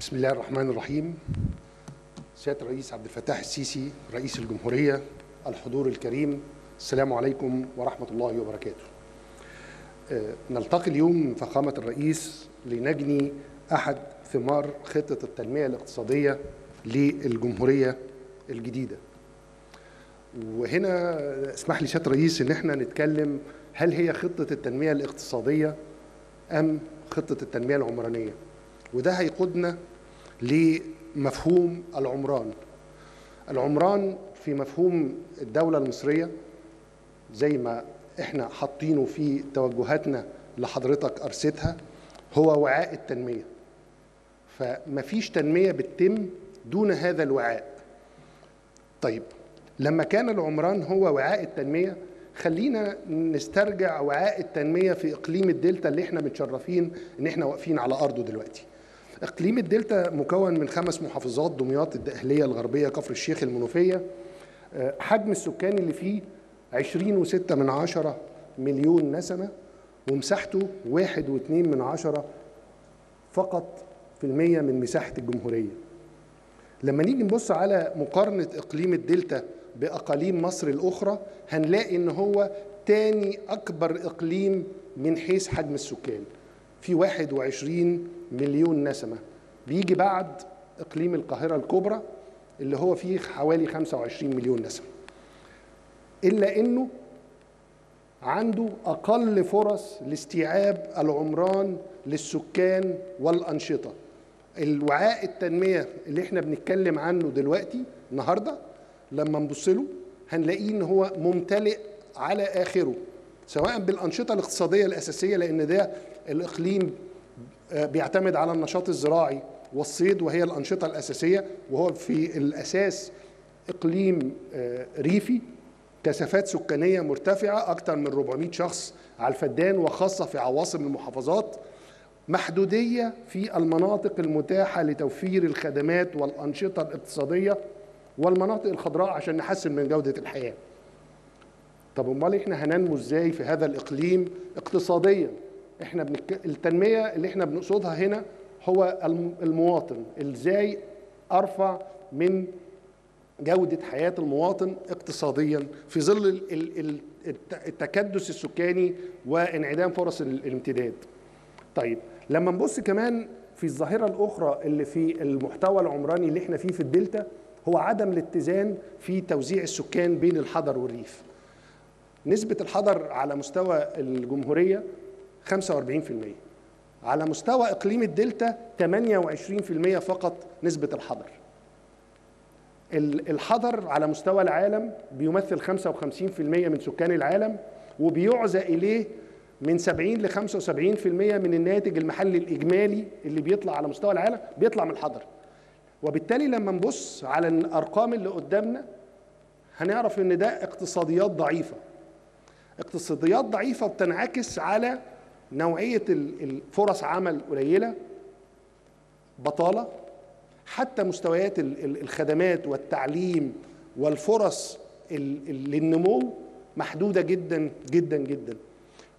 بسم الله الرحمن الرحيم. سيادة الرئيس عبد الفتاح السيسي رئيس الجمهورية الحضور الكريم السلام عليكم ورحمة الله وبركاته. آه، نلتقي اليوم فخامة الرئيس لنجني أحد ثمار خطة التنمية الاقتصادية للجمهورية الجديدة. وهنا اسمح لي سيادة الرئيس إن إحنا نتكلم هل هي خطة التنمية الاقتصادية أم خطة التنمية العمرانية. وده هيقودنا لمفهوم العمران. العمران في مفهوم الدولة المصرية زي ما إحنا حاطينه في توجهاتنا لحضرتك أرستها هو وعاء التنمية. فمفيش تنمية بتتم دون هذا الوعاء. طيب لما كان العمران هو وعاء التنمية خلينا نسترجع وعاء التنمية في إقليم الدلتا اللي إحنا متشرفين إن إحنا واقفين على أرضه دلوقتي. إقليم الدلتا مكون من خمس محافظات دمياط الدقهلية الغربية كفر الشيخ المنوفية. آه، حجم السكان اللي فيه عشرين وستة من عشرة مليون نسمة ومساحته واحد واتنين من عشرة فقط في المية من مساحة الجمهورية. لما نيجي نبص على مقارنة إقليم الدلتا بأقاليم مصر الأخرى هنلاقي إن هو تاني أكبر إقليم من حيث حجم السكان. في 21 مليون نسمة. بيجي بعد إقليم القاهرة الكبرى اللي هو فيه حوالي 25 مليون نسمة. إلا إنه عنده أقل فرص لاستيعاب العمران للسكان والأنشطة. الوعاء التنمية اللي إحنا بنتكلم عنه دلوقتي النهاردة لما نبص له هنلاقيه إن هو ممتلئ على آخره سواء بالأنشطة الاقتصادية الأساسية لأن ده الإقليم آه، بيعتمد على النشاط الزراعي والصيد وهي الأنشطة الأساسية وهو في الأساس إقليم آه، ريفي كثافات سكانية مرتفعة أكثر من 400 شخص على الفدان وخاصة في عواصم المحافظات محدودية في المناطق المتاحة لتوفير الخدمات والأنشطة الاقتصادية والمناطق الخضراء عشان نحسن من جودة الحياة. طب أمال إحنا هننمو إزاي في هذا الإقليم اقتصاديا؟ إحنا بنك... التنمية اللي إحنا بنقصدها هنا هو الم- المواطن. إزاي ارفع من جودة حياة المواطن اقتصاديا في ظل ال- ال- ال- الت- التكدس السكاني وانعدام فرص ال- الامتداد. طيب لما نبص كمان في الظاهرة الأخرى اللي في المحتوى العمراني اللي إحنا فيه في الدلتا هو عدم الاتزان في توزيع السكان بين الحضر والريف. نسبة الحضر على مستوى الجمهورية 45% على مستوى إقليم الدلتا 28% فقط نسبة الحضر. ال- الحضر على مستوى العالم بيمثل 55% من سكان العالم وبيعزى إليه من 70 ل 75% من الناتج المحلي الإجمالي اللي بيطلع على مستوى العالم بيطلع من الحضر. وبالتالي لما نبص على الأرقام اللي قدامنا هنعرف إن ده اقتصاديات ضعيفة. اقتصاديات ضعيفة بتنعكس على نوعية ال- الفرص عمل قليلة بطالة حتى مستويات ال- ال- الخدمات والتعليم والفرص ال- ال- للنمو محدودة جدا جدا جدا.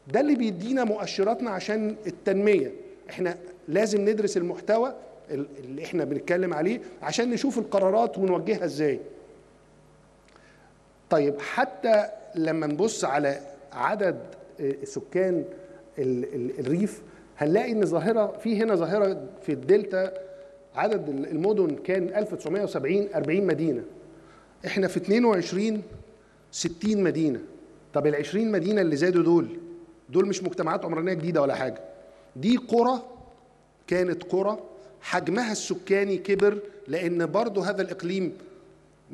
ده اللي بيدينا مؤشراتنا عشان التنمية. إحنا لازم ندرس المحتوى ال- اللي إحنا بنتكلم عليه عشان نشوف القرارات ونوجهها إزاي. طيب حتى لما نبص على عدد آه، سكان الريف هنلاقي إن ظاهرة في هنا ظاهرة في الدلتا عدد ال- المدن كان 1970 40 مدينة. إحنا في 22 60 مدينة. طب ال 20 مدينة اللي زادوا دول دول مش مجتمعات عمرانية جديدة ولا حاجة. دي قرى كانت قرى حجمها السكاني كبر لأن برضو هذا الإقليم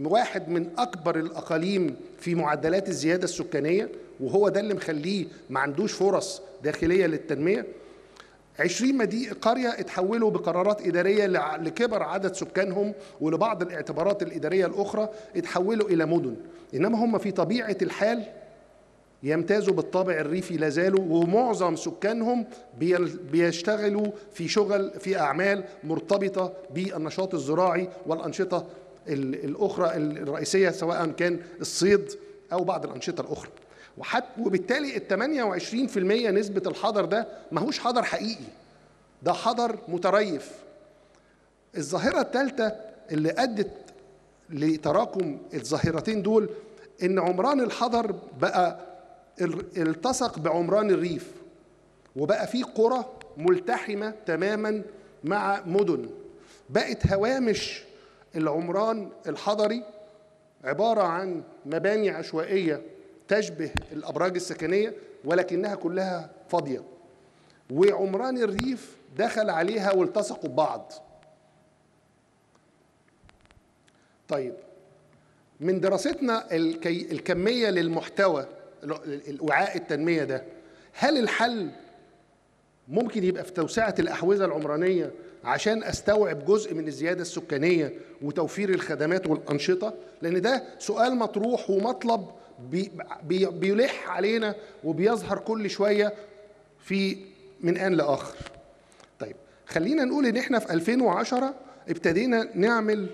واحد من أكبر الأقاليم في معدلات الزيادة السكانية. وهو ده اللي مخليه ما عندوش فرص داخلية للتنمية. 20 مدي قرية اتحولوا بقرارات إدارية لع- لكبر عدد سكانهم ولبعض الاعتبارات الإدارية الأخرى اتحولوا إلى مدن. إنما هم في طبيعة الحال يمتازوا بالطابع الريفي لا زالوا ومعظم سكانهم بيشتغلوا في شغل في أعمال مرتبطة بالنشاط الزراعي والأنشطة ال- الأخرى الرئيسية سواء كان الصيد أو بعض الأنشطة الأخرى. وحتى وبالتالي ال 28% نسبة الحضر ده ماهوش حضر حقيقي ده حضر متريف. الظاهرة الثالثة اللي أدت لتراكم الظاهرتين دول إن عمران الحضر بقى التصق بعمران الريف وبقى في قرى ملتحمة تماما مع مدن. بقت هوامش العمران الحضري عبارة عن مباني عشوائية تشبه الأبراج السكنية ولكنها كلها فاضية. وعمران الريف دخل عليها والتصقوا ببعض. طيب من دراستنا الكي الكمية للمحتوى الوعاء التنمية ده هل الحل ممكن يبقى في توسعة الأحوزة العمرانية عشان أستوعب جزء من الزيادة السكانية وتوفير الخدمات والأنشطة؟ لأن ده سؤال مطروح ومطلب بيلح علينا وبيظهر كل شوية في من آن لآخر. طيب خلينا نقول إن إحنا في 2010 ابتدينا نعمل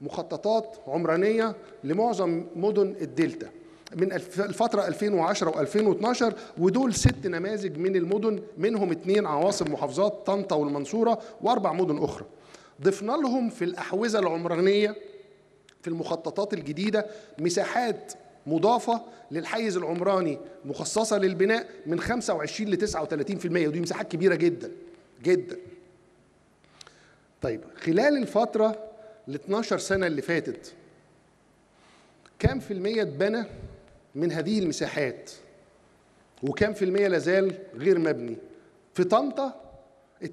مخططات عمرانية لمعظم مدن الدلتا. من الفترة 2010 و2012 ودول ست نماذج من المدن منهم اثنين عواصم محافظات طنطا والمنصورة وأربع مدن أخرى. ضفنا لهم في الأحوزة العمرانية في المخططات الجديدة مساحات مضافة للحيز العمراني مخصصة للبناء من 25 ل 39% ودي مساحات كبيرة جدا جدا. طيب خلال الفترة ال 12 سنة اللي فاتت كام في المية اتبنى من هذه المساحات؟ وكام في المية لازال غير مبني؟ في طنطا 42%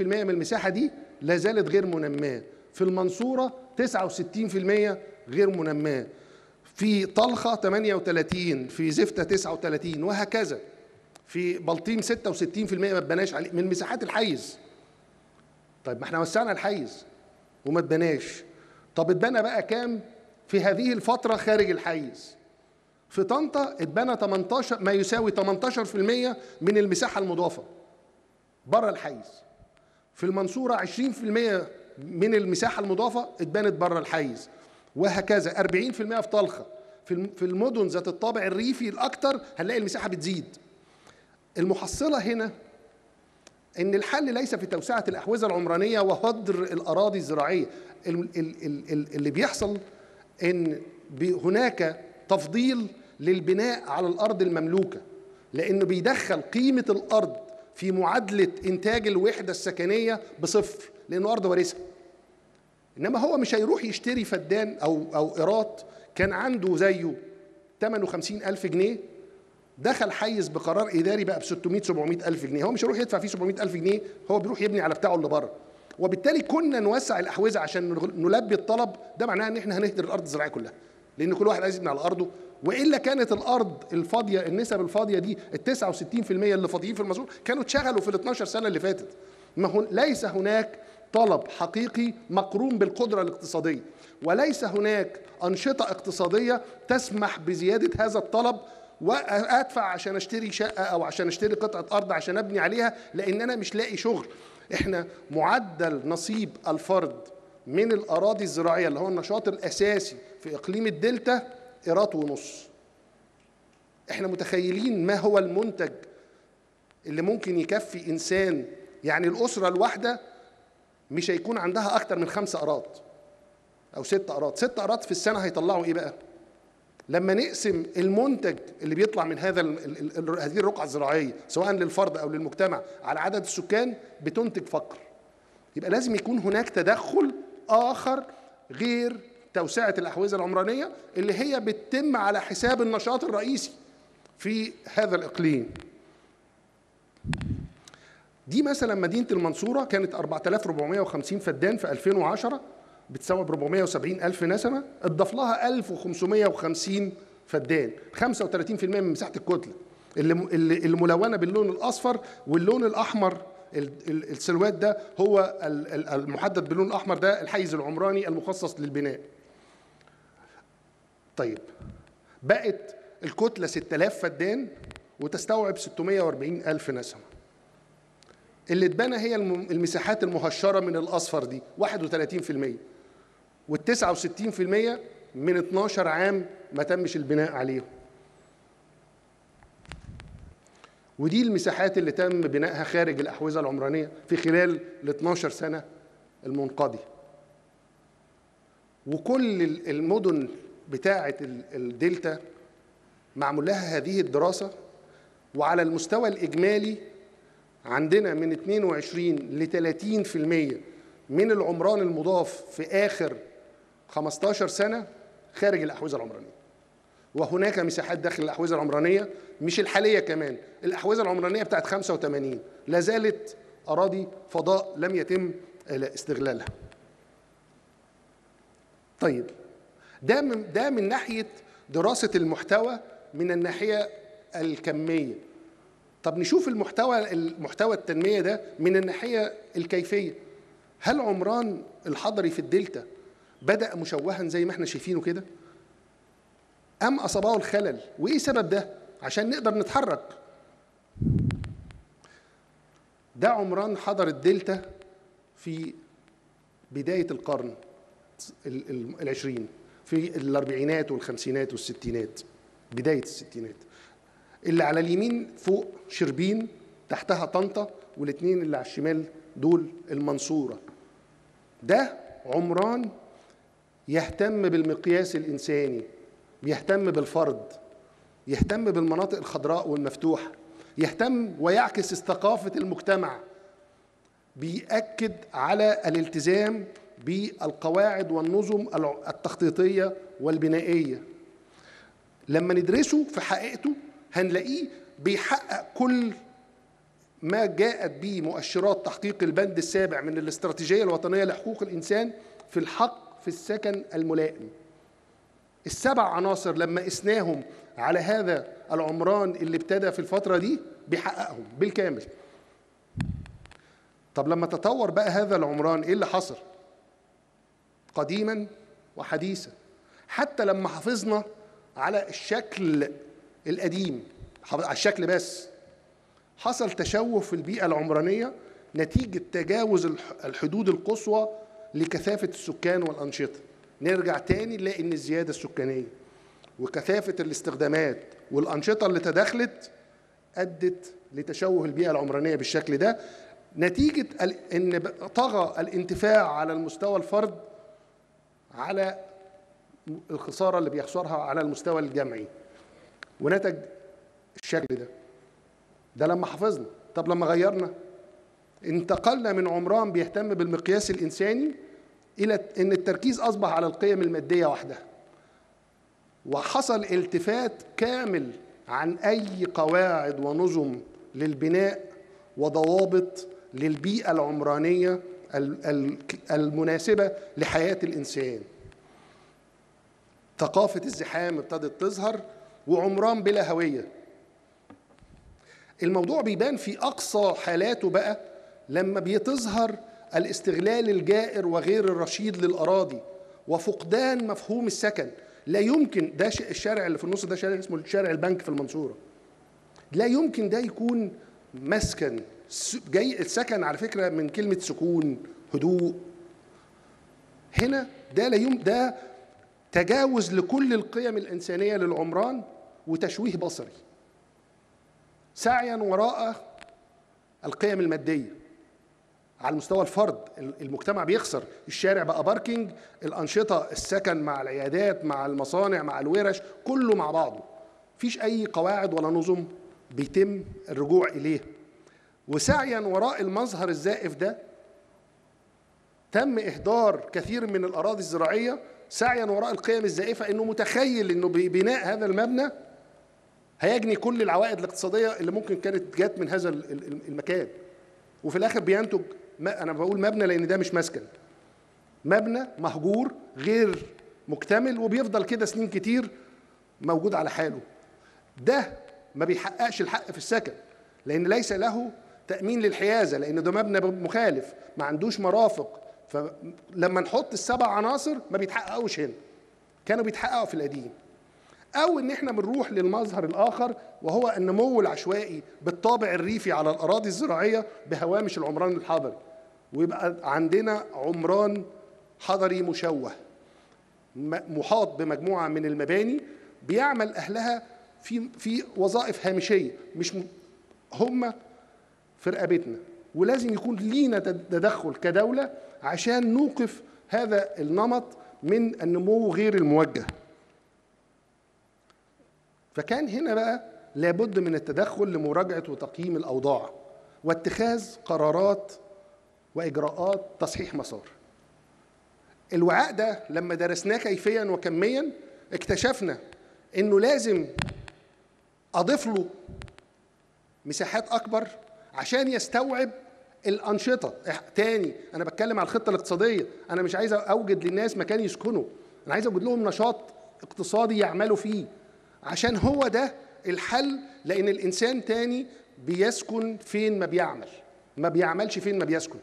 من المساحة دي لا زالت غير منماة. في المنصورة 69% غير منماة. في طلخة 38 في زفتة 39 وهكذا. في بلطيم 66% ما اتبناش عليه من مساحات الحيز. طيب ما إحنا وسعنا الحيز وما اتبناش. طب اتبنى بقى كام؟ في هذه الفترة خارج الحيز. في طنطا اتبنى 18 ما يساوي 18% من المساحة المضافة بره الحيز. في المنصورة 20% من المساحة المضافة اتبنت بره الحيز. وهكذا. 40% في طلخة. في المدن ذات الطابع الريفي الأكثر هنلاقي المساحة بتزيد. المحصلة هنا إن الحل ليس في توسعة الاحوزه العمرانية وهدر الأراضي الزراعية. اللي بيحصل إن هناك تفضيل للبناء على الأرض المملوكة. لأنه بيدخل قيمة الأرض في معادلة إنتاج الوحدة السكنية بصفر لأنه أرض وارثه إنما هو مش هيروح يشتري فدان أو أو قيراط كان عنده زيه ثمنه 50 ألف جنيه. دخل حيز بقرار إداري بقى ب 600 700 ألف جنيه. هو مش هيروح يدفع فيه 700 ألف جنيه. هو بيروح يبني على بتاعه اللي بره. وبالتالي كنا نوسع الأحوزة عشان نلبي الطلب. ده معناه إن إحنا هنهدر الأرض الزراعية كلها. لأن كل واحد عايز يبني على أرضه. وإلا كانت الأرض الفاضية النسب الفاضية دي ال 69% اللي فاضيين في المسؤول كانوا اتشغلوا في ال 12 سنة اللي فاتت. ما هو ليس هناك طلب حقيقي مقرون بالقدرة الاقتصادية. وليس هناك أنشطة اقتصادية تسمح بزيادة هذا الطلب وأدفع عشان أشتري شقة أو عشان أشتري قطعة أرض عشان أبني عليها لأن أنا مش لاقي شغل. إحنا معدل نصيب الفرد من الأراضي الزراعية اللي هو النشاط الأساسي في إقليم الدلتا قيراط ونص. إحنا متخيلين ما هو المنتج اللي ممكن يكفي إنسان يعني الأسرة الواحدة مش هيكون عندها أكتر من خمسة اراض أو ست اراض ست اراض في السنة هيطلعوا إيه بقى؟ لما نقسم المنتج اللي بيطلع من هذا هذه الرقعة الزراعية سواء للفرد أو للمجتمع على عدد السكان بتنتج فقر. يبقى لازم يكون هناك تدخل آخر غير توسعة الاحوزه العمرانية اللي هي بتتم على حساب النشاط الرئيسي في هذا الإقليم. دي مثلا مدينة المنصورة كانت 4450 فدان في 2010 بتساوي ب 470 ألف نسمة اتضاف لها 1550 فدان 35% من اللي اللي ملونة باللون الأصفر واللون الأحمر السلوات ده هو المحدد باللون الأحمر ده الحيز العمراني المخصص للبناء. طيب بقت الكتلة 6000 فدان وتستوعب 640 ألف نسمة. اللي اتبنى هي المساحات المهشرة من الأصفر دي 31% وال 69% من 12 عام ما تمش البناء عليهم. ودي المساحات اللي تم بنائها خارج الأحوزة العمرانية في خلال ال 12 سنة المنقضي. وكل المدن بتاعة الدلتا معمول لها هذه الدراسة وعلى المستوى الإجمالي عندنا من 22 ل 30% من العمران المضاف في آخر 15 سنة خارج الأحوزة العمرانية. وهناك مساحات داخل الأحوزة العمرانية مش الحالية كمان الأحوزة العمرانية بتاعت 85 لا زالت أراضي فضاء لم يتم استغلالها. طيب ده من ده من ناحية دراسة المحتوى من الناحية الكمية. طب نشوف المحتوى المحتوى التنمية ده من الناحية الكيفية. هل عمران الحضري في الدلتا بدأ مشوها زي ما إحنا شايفينه كده؟ أم اصابه الخلل؟ وإيه سبب ده؟ عشان نقدر نتحرك. ده عمران حضر الدلتا في بداية القرن العشرين في الأربعينات والخمسينات والستينات بداية الستينات. اللي على اليمين فوق شربين تحتها طنطا والاثنين اللي على الشمال دول المنصورة. ده عمران يهتم بالمقياس الإنساني بيهتم بالفرد يهتم بالمناطق الخضراء والمفتوحة يهتم ويعكس ثقافة المجتمع. بيأكد على الالتزام بالقواعد والنظم التخطيطية والبنائية. لما ندرسه في حقيقته هنلاقيه بيحقق كل ما جاءت به مؤشرات تحقيق البند السابع من الاستراتيجية الوطنية لحقوق الإنسان في الحق في السكن الملائم. السبع عناصر لما قسناهم على هذا العمران اللي ابتدى في الفترة دي بيحققهم بالكامل. طب لما تطور بقى هذا العمران إيه اللي حصل؟ قديما وحديثا. حتى لما حافظنا على الشكل القديم على الشكل بس. حصل تشوه في البيئة العمرانية نتيجة تجاوز الحدود القصوى لكثافة السكان والأنشطة. نرجع تاني نلاقي إن الزيادة السكانية وكثافة الاستخدامات والأنشطة اللي تداخلت أدت لتشوه البيئة العمرانية بالشكل ده. نتيجة إن طغى الانتفاع على المستوى الفرد على الخسارة اللي بيخسرها على المستوى الجمعي. ونتج الشكل ده. ده لما حفظنا. طب لما غيرنا؟ انتقلنا من عمران بيهتم بالمقياس الإنساني إلى أن التركيز أصبح على القيم المادية وحدها. وحصل التفات كامل عن أي قواعد ونظم للبناء وضوابط للبيئة العمرانية المناسبة لحياة الإنسان. ثقافة الزحام ابتدت تظهر وعمران بلا هوية. الموضوع بيبان في أقصى حالاته بقى لما بيتظهر الاستغلال الجائر وغير الرشيد للأراضي وفقدان مفهوم السكن. لا يمكن ده الشارع اللي في النص ده شارع اسمه شارع البنك في المنصورة. لا يمكن ده يكون مسكن جاي السكن على فكرة من كلمة سكون هدوء. هنا ده لا يم ده تجاوز لكل القيم الإنسانية للعمران وتشويه بصري. سعيا وراء القيم المادية. على مستوى الفرد المجتمع بيخسر. الشارع بقى باركينج الأنشطة السكن مع العيادات مع المصانع مع الورش كله مع بعضه. مفيش أي قواعد ولا نظم بيتم الرجوع اليه وسعيا وراء المظهر الزائف ده تم إهدار كثير من الأراضي الزراعية. سعيا وراء القيم الزائفة إنه متخيل إنه ببناء هذا المبنى هيجني كل العوائد الاقتصادية اللي ممكن كانت جات من هذا المكان. وفي الآخر بينتج أنا بقول مبنى لأن ده مش مسكن. مبنى مهجور غير مكتمل وبيفضل كده سنين كتير موجود على حاله. ده ما بيحققش الحق في السكن لأن ليس له تأمين للحيازة لأن ده مبنى مخالف ما عندوش مرافق. فلما نحط السبع عناصر ما بيتحققوش هنا. كانوا بيتحققوا في القديم. أو ان إحنا بنروح للمظهر الآخر وهو النمو العشوائي بالطابع الريفي على الاراضي الزراعية بهوامش العمران الحضري ويبقى عندنا عمران حضري مشوه محاط بمجموعة من المباني بيعمل أهلها في في وظائف هامشية مش هم في رقبتنا ولازم يكون لينا تدخل كدولة عشان نوقف هذا النمط من النمو غير الموجه. فكان هنا بقى لابد من التدخل لمراجعة وتقييم الأوضاع واتخاذ قرارات وإجراءات تصحيح مسار. الوعاء ده لما درسناه كيفيا وكميا اكتشفنا إنه لازم أضيف له مساحات أكبر عشان يستوعب الأنشطة. تاني أنا بتكلم على الخطة الاقتصادية. أنا مش عايز أوجد للناس مكان يسكنوا. أنا عايز أوجد لهم نشاط اقتصادي يعملوا فيه. عشان هو ده الحل لأن الإنسان تاني بيسكن فين ما بيعمل. ما بيعملش فين ما بيسكن.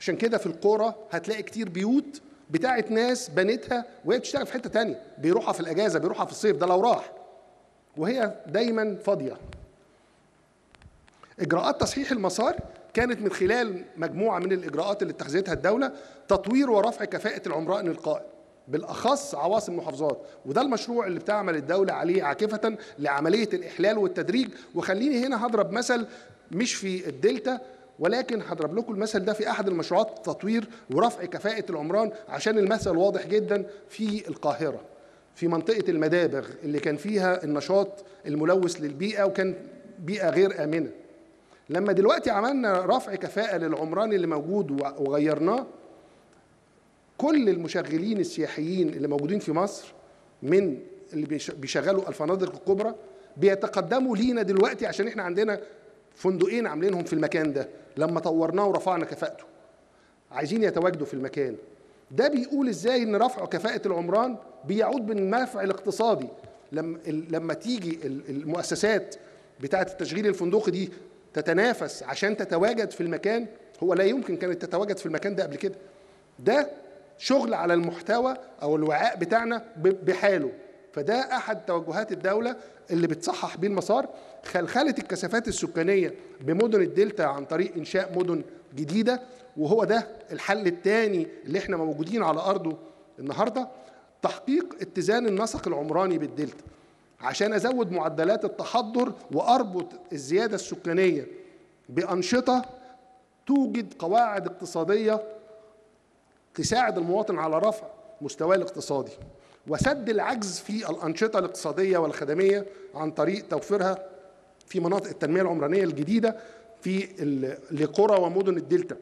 عشان كده في القرى هتلاقي كتير بيوت بتاعت ناس بنتها وهي بتشتغل في حتة تانية. بيروحها في الأجازة بيروحها في الصيف ده لو راح. وهي دايما فاضية. إجراءات تصحيح المسار كانت من خلال مجموعة من الإجراءات اللي اتخذتها الدولة تطوير ورفع كفاءة العمران القائم. بالأخص عواصم المحافظات. وده المشروع اللي بتعمل الدولة عليه عاكفة لعملية الإحلال والتدريج. وخليني هنا هضرب مثل مش في الدلتا ولكن هضرب لكم المثل ده في أحد المشروعات تطوير ورفع كفاءة العمران عشان المثل واضح جدا في القاهرة في منطقة المدابغ اللي كان فيها النشاط الملوث للبيئة وكان بيئة غير آمنة. لما دلوقتي عملنا رفع كفاءة للعمران اللي موجود وغيرناه كل المشغلين السياحيين اللي موجودين في مصر من اللي بيشغلوا الفنادق الكبرى بيتقدموا لينا دلوقتي عشان إحنا عندنا فندقين عاملينهم في المكان ده. لما طورناه ورفعنا كفاءته. عايزين يتواجدوا في المكان. ده بيقول إزاي ان رفع كفاءة العمران بيعود بالنفع الاقتصادي. لما لما تيجي المؤسسات بتاعة التشغيل الفندقي دي تتنافس عشان تتواجد في المكان هو لا يمكن كانت تتواجد في المكان ده قبل كده. ده شغل على المحتوى أو الوعاء بتاعنا بحاله. فده أحد توجهات الدولة اللي بتصحح بيه المسار. خلخله الكثافات السكانية بمدن الدلتا عن طريق إنشاء مدن جديدة وهو ده الحل الثاني اللي إحنا موجودين على أرضه النهارده. تحقيق اتزان النسق العمراني بالدلتا عشان أزود معدلات التحضر وأربط الزيادة السكانية بأنشطة توجد قواعد اقتصادية تساعد المواطن على رفع مستواه الاقتصادي وسد العجز في الأنشطة الاقتصادية والخدمية عن طريق توفيرها في مناطق التنمية العمرانية الجديدة في لقرى ومدن الدلتا.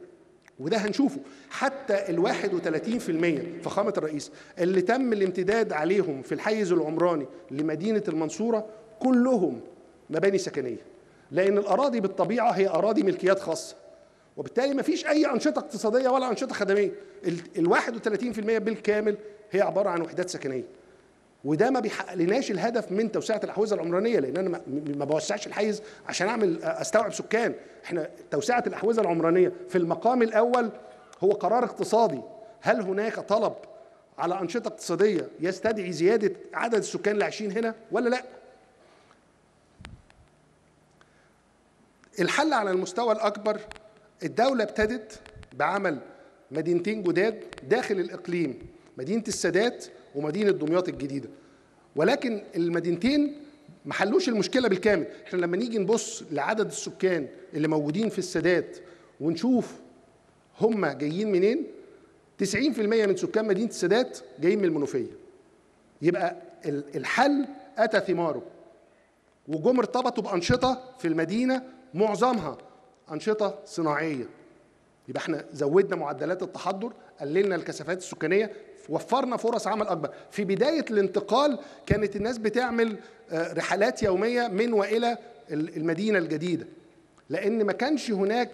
وده هنشوفه. حتى ال 31% فخامه الرئيس اللي تم الامتداد عليهم في الحيز العمراني لمدينة المنصورة كلهم مباني سكنية. لأن الأراضي بالطبيعة هي أراضي ملكيات خاصة. وبالتالي ما فيش أي أنشطة اقتصادية ولا أنشطة خدمية. ال 31% بالكامل هي عبارة عن وحدات سكنية. وده ما بيحقق لناش الهدف من توسعة الأحوزة العمرانية لأن أنا ما بوسعش الحيز عشان أعمل أستوعب سكان. إحنا توسعة الأحوزة العمرانية في المقام الأول هو قرار اقتصادي. هل هناك طلب على أنشطة اقتصادية يستدعي زيادة عدد السكان اللي عايشين هنا ولا لأ؟ الحل على المستوى الأكبر الدولة ابتدت بعمل مدينتين جداد داخل الإقليم مدينة السادات ومدينة دمياط الجديدة. ولكن المدينتين ما حلوش المشكلة بالكامل. إحنا لما نيجي نبص لعدد السكان اللي موجودين في السادات ونشوف هم جايين منين 90% من سكان مدينة السادات جايين من المنوفية. يبقى الحل أتى ثماره. وجم ارتبطوا بأنشطة في المدينة معظمها أنشطة صناعية. يبقى إحنا زودنا معدلات التحضر قللنا الكثافات السكانية وفرنا فرص عمل أكبر. في بداية الانتقال كانت الناس بتعمل رحلات يومية من وإلى المدينة الجديدة. لأن ما كانش هناك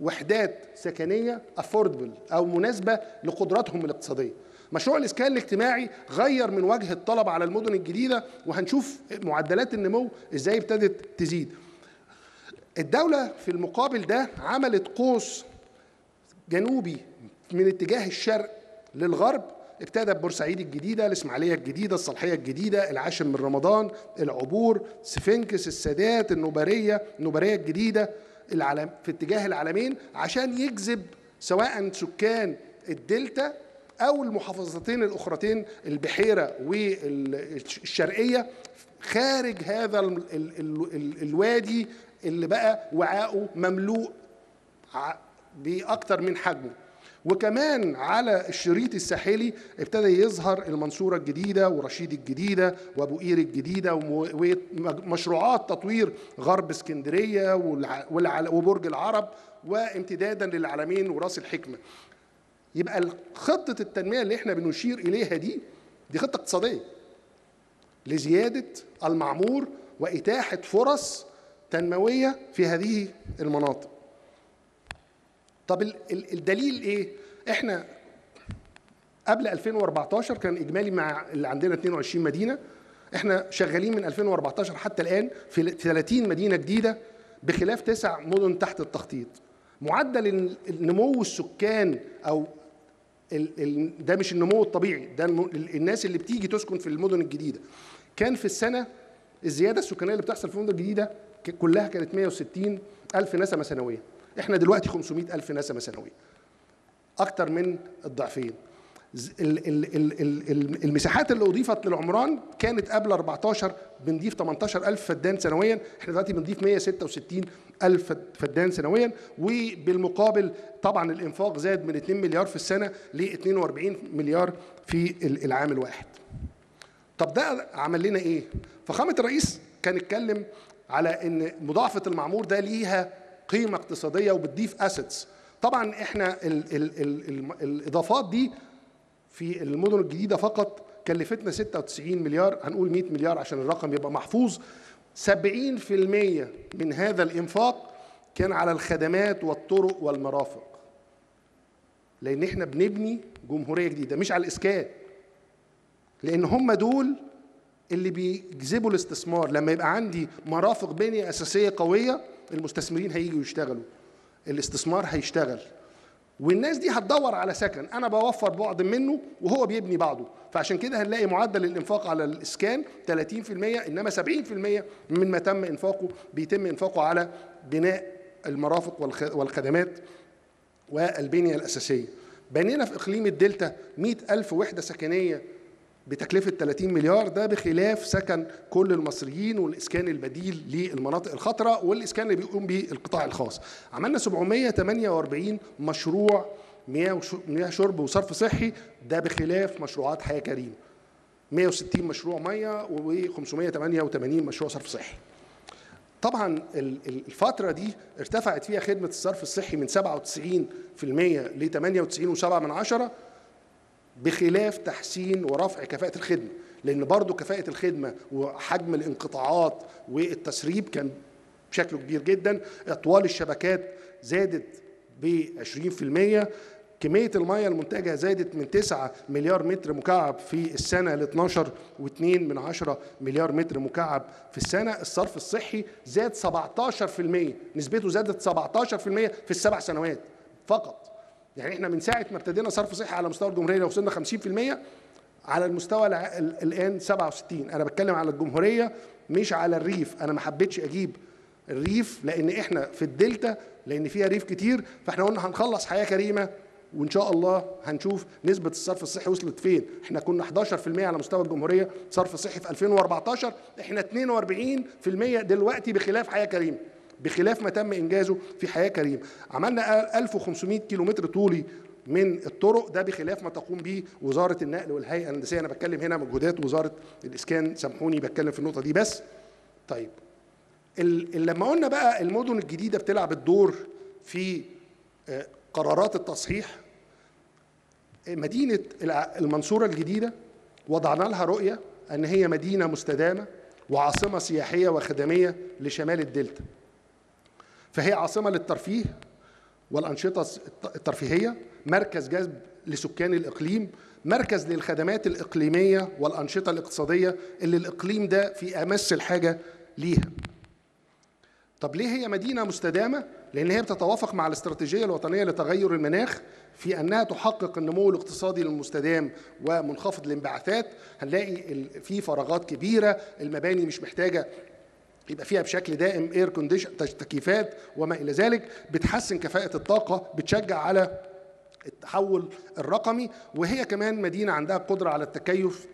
وحدات سكنية افوردبل أو مناسبة لقدراتهم الاقتصادية. مشروع الإسكان الاجتماعي غير من وجه الطلب على المدن الجديدة وهنشوف معدلات النمو إزاي ابتدت تزيد. الدولة في المقابل ده عملت قوس جنوبي من اتجاه الشرق للغرب ابتدى ببورسعيد الجديدة الإسماعيلية الجديدة الصالحية الجديدة العاشر من رمضان العبور سفنكس السادات النوبرية النوبرية الجديدة العلم في اتجاه العلمين عشان يجذب سواء سكان الدلتا أو المحافظتين الأخرتين البحيرة والشرقية خارج هذا الوادي اللي بقى وعاؤه مملوء بأكتر من حجمه. وكمان على الشريط الساحلي ابتدى يظهر المنصورة الجديدة ورشيد الجديدة وأبو قير الجديدة وم- ومشروعات تطوير غرب والع- وبرج العرب وامتدادا للعلمين وراس الحكمة. يبقى خطه التنمية اللي إحنا بنشير إليها دي دي خطة اقتصادية لزيادة المعمور وإتاحة فرص تنموية في هذه المناطق. طب ال- ال- الدليل إيه؟ إحنا قبل 2014 كان إجمالي مع اللي عندنا 22 مدينة. إحنا شغالين من 2014 حتى الآن في 30 مدينة جديدة بخلاف تسع مدن تحت التخطيط. معدل ال- النمو السكان أو ده مش النمو الطبيعي ده الناس اللي بتيجي تسكن في المدن الجديدة. كان في السنة الزيادة السكانية اللي بتحصل في المدن الجديدة كلها كانت 160 ألف نسمة سنوية. إحنا دلوقتي 500 ألف نسمة سنوية. أكتر من الضعفين. المساحات اللي أضيفت للعمران كانت قبل 14 بنضيف 18000 فدان سنويا. إحنا دلوقتي بنضيف 166 ألف فد- فدان سنويا. وبالمقابل طبعا الإنفاق زاد من 2 مليار في السنة ل 42 مليار في ال- العام الواحد. طب ده عمل لنا إيه؟ فخامة الرئيس كان اتكلم على إن مضاعفة المعمور ده ليها قيمة اقتصادية وبتضيف اسيتس طبعا إحنا ال ال ال ال الإضافات دي في المدن الجديدة فقط كلفتنا 96 مليار هنقول 100 مليار عشان الرقم يبقى محفوظ. 70% من هذا الإنفاق كان على الخدمات والطرق والمرافق. لأن إحنا بنبني جمهورية جديدة مش على الإسكان. لأن هم دول اللي بيجذبوا الاستثمار. لما يبقى عندي مرافق بنية أساسية قوية المستثمرين هيجوا يشتغلوا. الاستثمار هيشتغل. والناس دي هتدور على سكن. أنا بوفر بعض منه وهو بيبني بعضه. فعشان كده هنلاقي معدل الإنفاق على الإسكان 30% إنما 70% مما تم إنفاقه بيتم إنفاقه على بناء المرافق والخ- والخدمات والبنية الأساسية. بنينا في إقليم الدلتا 100 ألف وحدة بتكلفة 30 مليار ده بخلاف سكن كل المصريين والإسكان البديل للمناطق الخطرة والإسكان اللي بيقوم به القطاع الخاص. عملنا 748 مشروع مياه شرب وصرف صحي ده بخلاف مشروعات حياة كريم. 160 مشروع مية و588 مشروع صرف صحي. طبعا ال- ال- الفترة دي ارتفعت فيها خدمة الصرف الصحي من 97% ل 98.7 من عشرة بخلاف تحسين ورفع كفاءة الخدمة. لأن برضو كفاءة الخدمة وحجم الانقطاعات والتسريب كان بشكل كبير جدا. إطوال الشبكات زادت ب 20% كمية المياه المنتجة زادت من 9 مليار متر مكعب في السنة ل 12 و2 من 10 مليار متر مكعب في السنة. الصرف الصحي زاد 17% نسبته زادت 17% في السبع سنوات فقط. يعني إحنا من ساعة ما ابتدينا صرف صحي على مستوى الجمهورية لو وصلنا 50% على المستوى الع- ال- الآن 67 أنا بتكلم على الجمهورية مش على الريف. أنا ما حبيتش أجيب الريف لأن إحنا في الدلتا لأن فيها ريف كتير. فإحنا قلنا هنخلص حياة كريمة وإن شاء الله هنشوف نسبة الصرف الصحي وصلت فين. إحنا كنا 11% على مستوى الجمهورية صرف صحي في 2014 إحنا 42% دلوقتي بخلاف حياة كريمة. بخلاف ما تم إنجازه في حياة كريمه عملنا 1500 كيلومتر طولي من الطرق. ده بخلاف ما تقوم به وزارة النقل والهيئة الهندسية. أنا بتكلم هنا مجهودات وزارة الإسكان. سامحوني بتكلم في النقطة دي بس. طيب لما قلنا بقى المدن الجديدة بتلعب الدور في آه، قرارات التصحيح مدينة المنصورة الجديدة وضعنا لها رؤية أن هي مدينة مستدامة وعاصمة سياحية وخدمية لشمال الدلتا. فهي عاصمة للترفيه والأنشطة الت- الترفيهية مركز جذب لسكان الإقليم مركز للخدمات الإقليمية والأنشطة الاقتصادية اللي الإقليم ده في أمس الحاجة ليها طب ليه هي مدينة مستدامة؟ لأن هي بتتوافق مع الاستراتيجية الوطنية لتغير المناخ في أنها تحقق النمو الاقتصادي المستدام ومنخفض الانبعاثات، هنلاقي في فراغات كبيرة، المباني مش محتاجة يبقى فيها بشكل دائم اير كونديشن تكييفات وما إلى ذلك بتحسن كفاءة الطاقة بتشجع على التحول الرقمي وهي كمان مدينة عندها قدرة على التكيف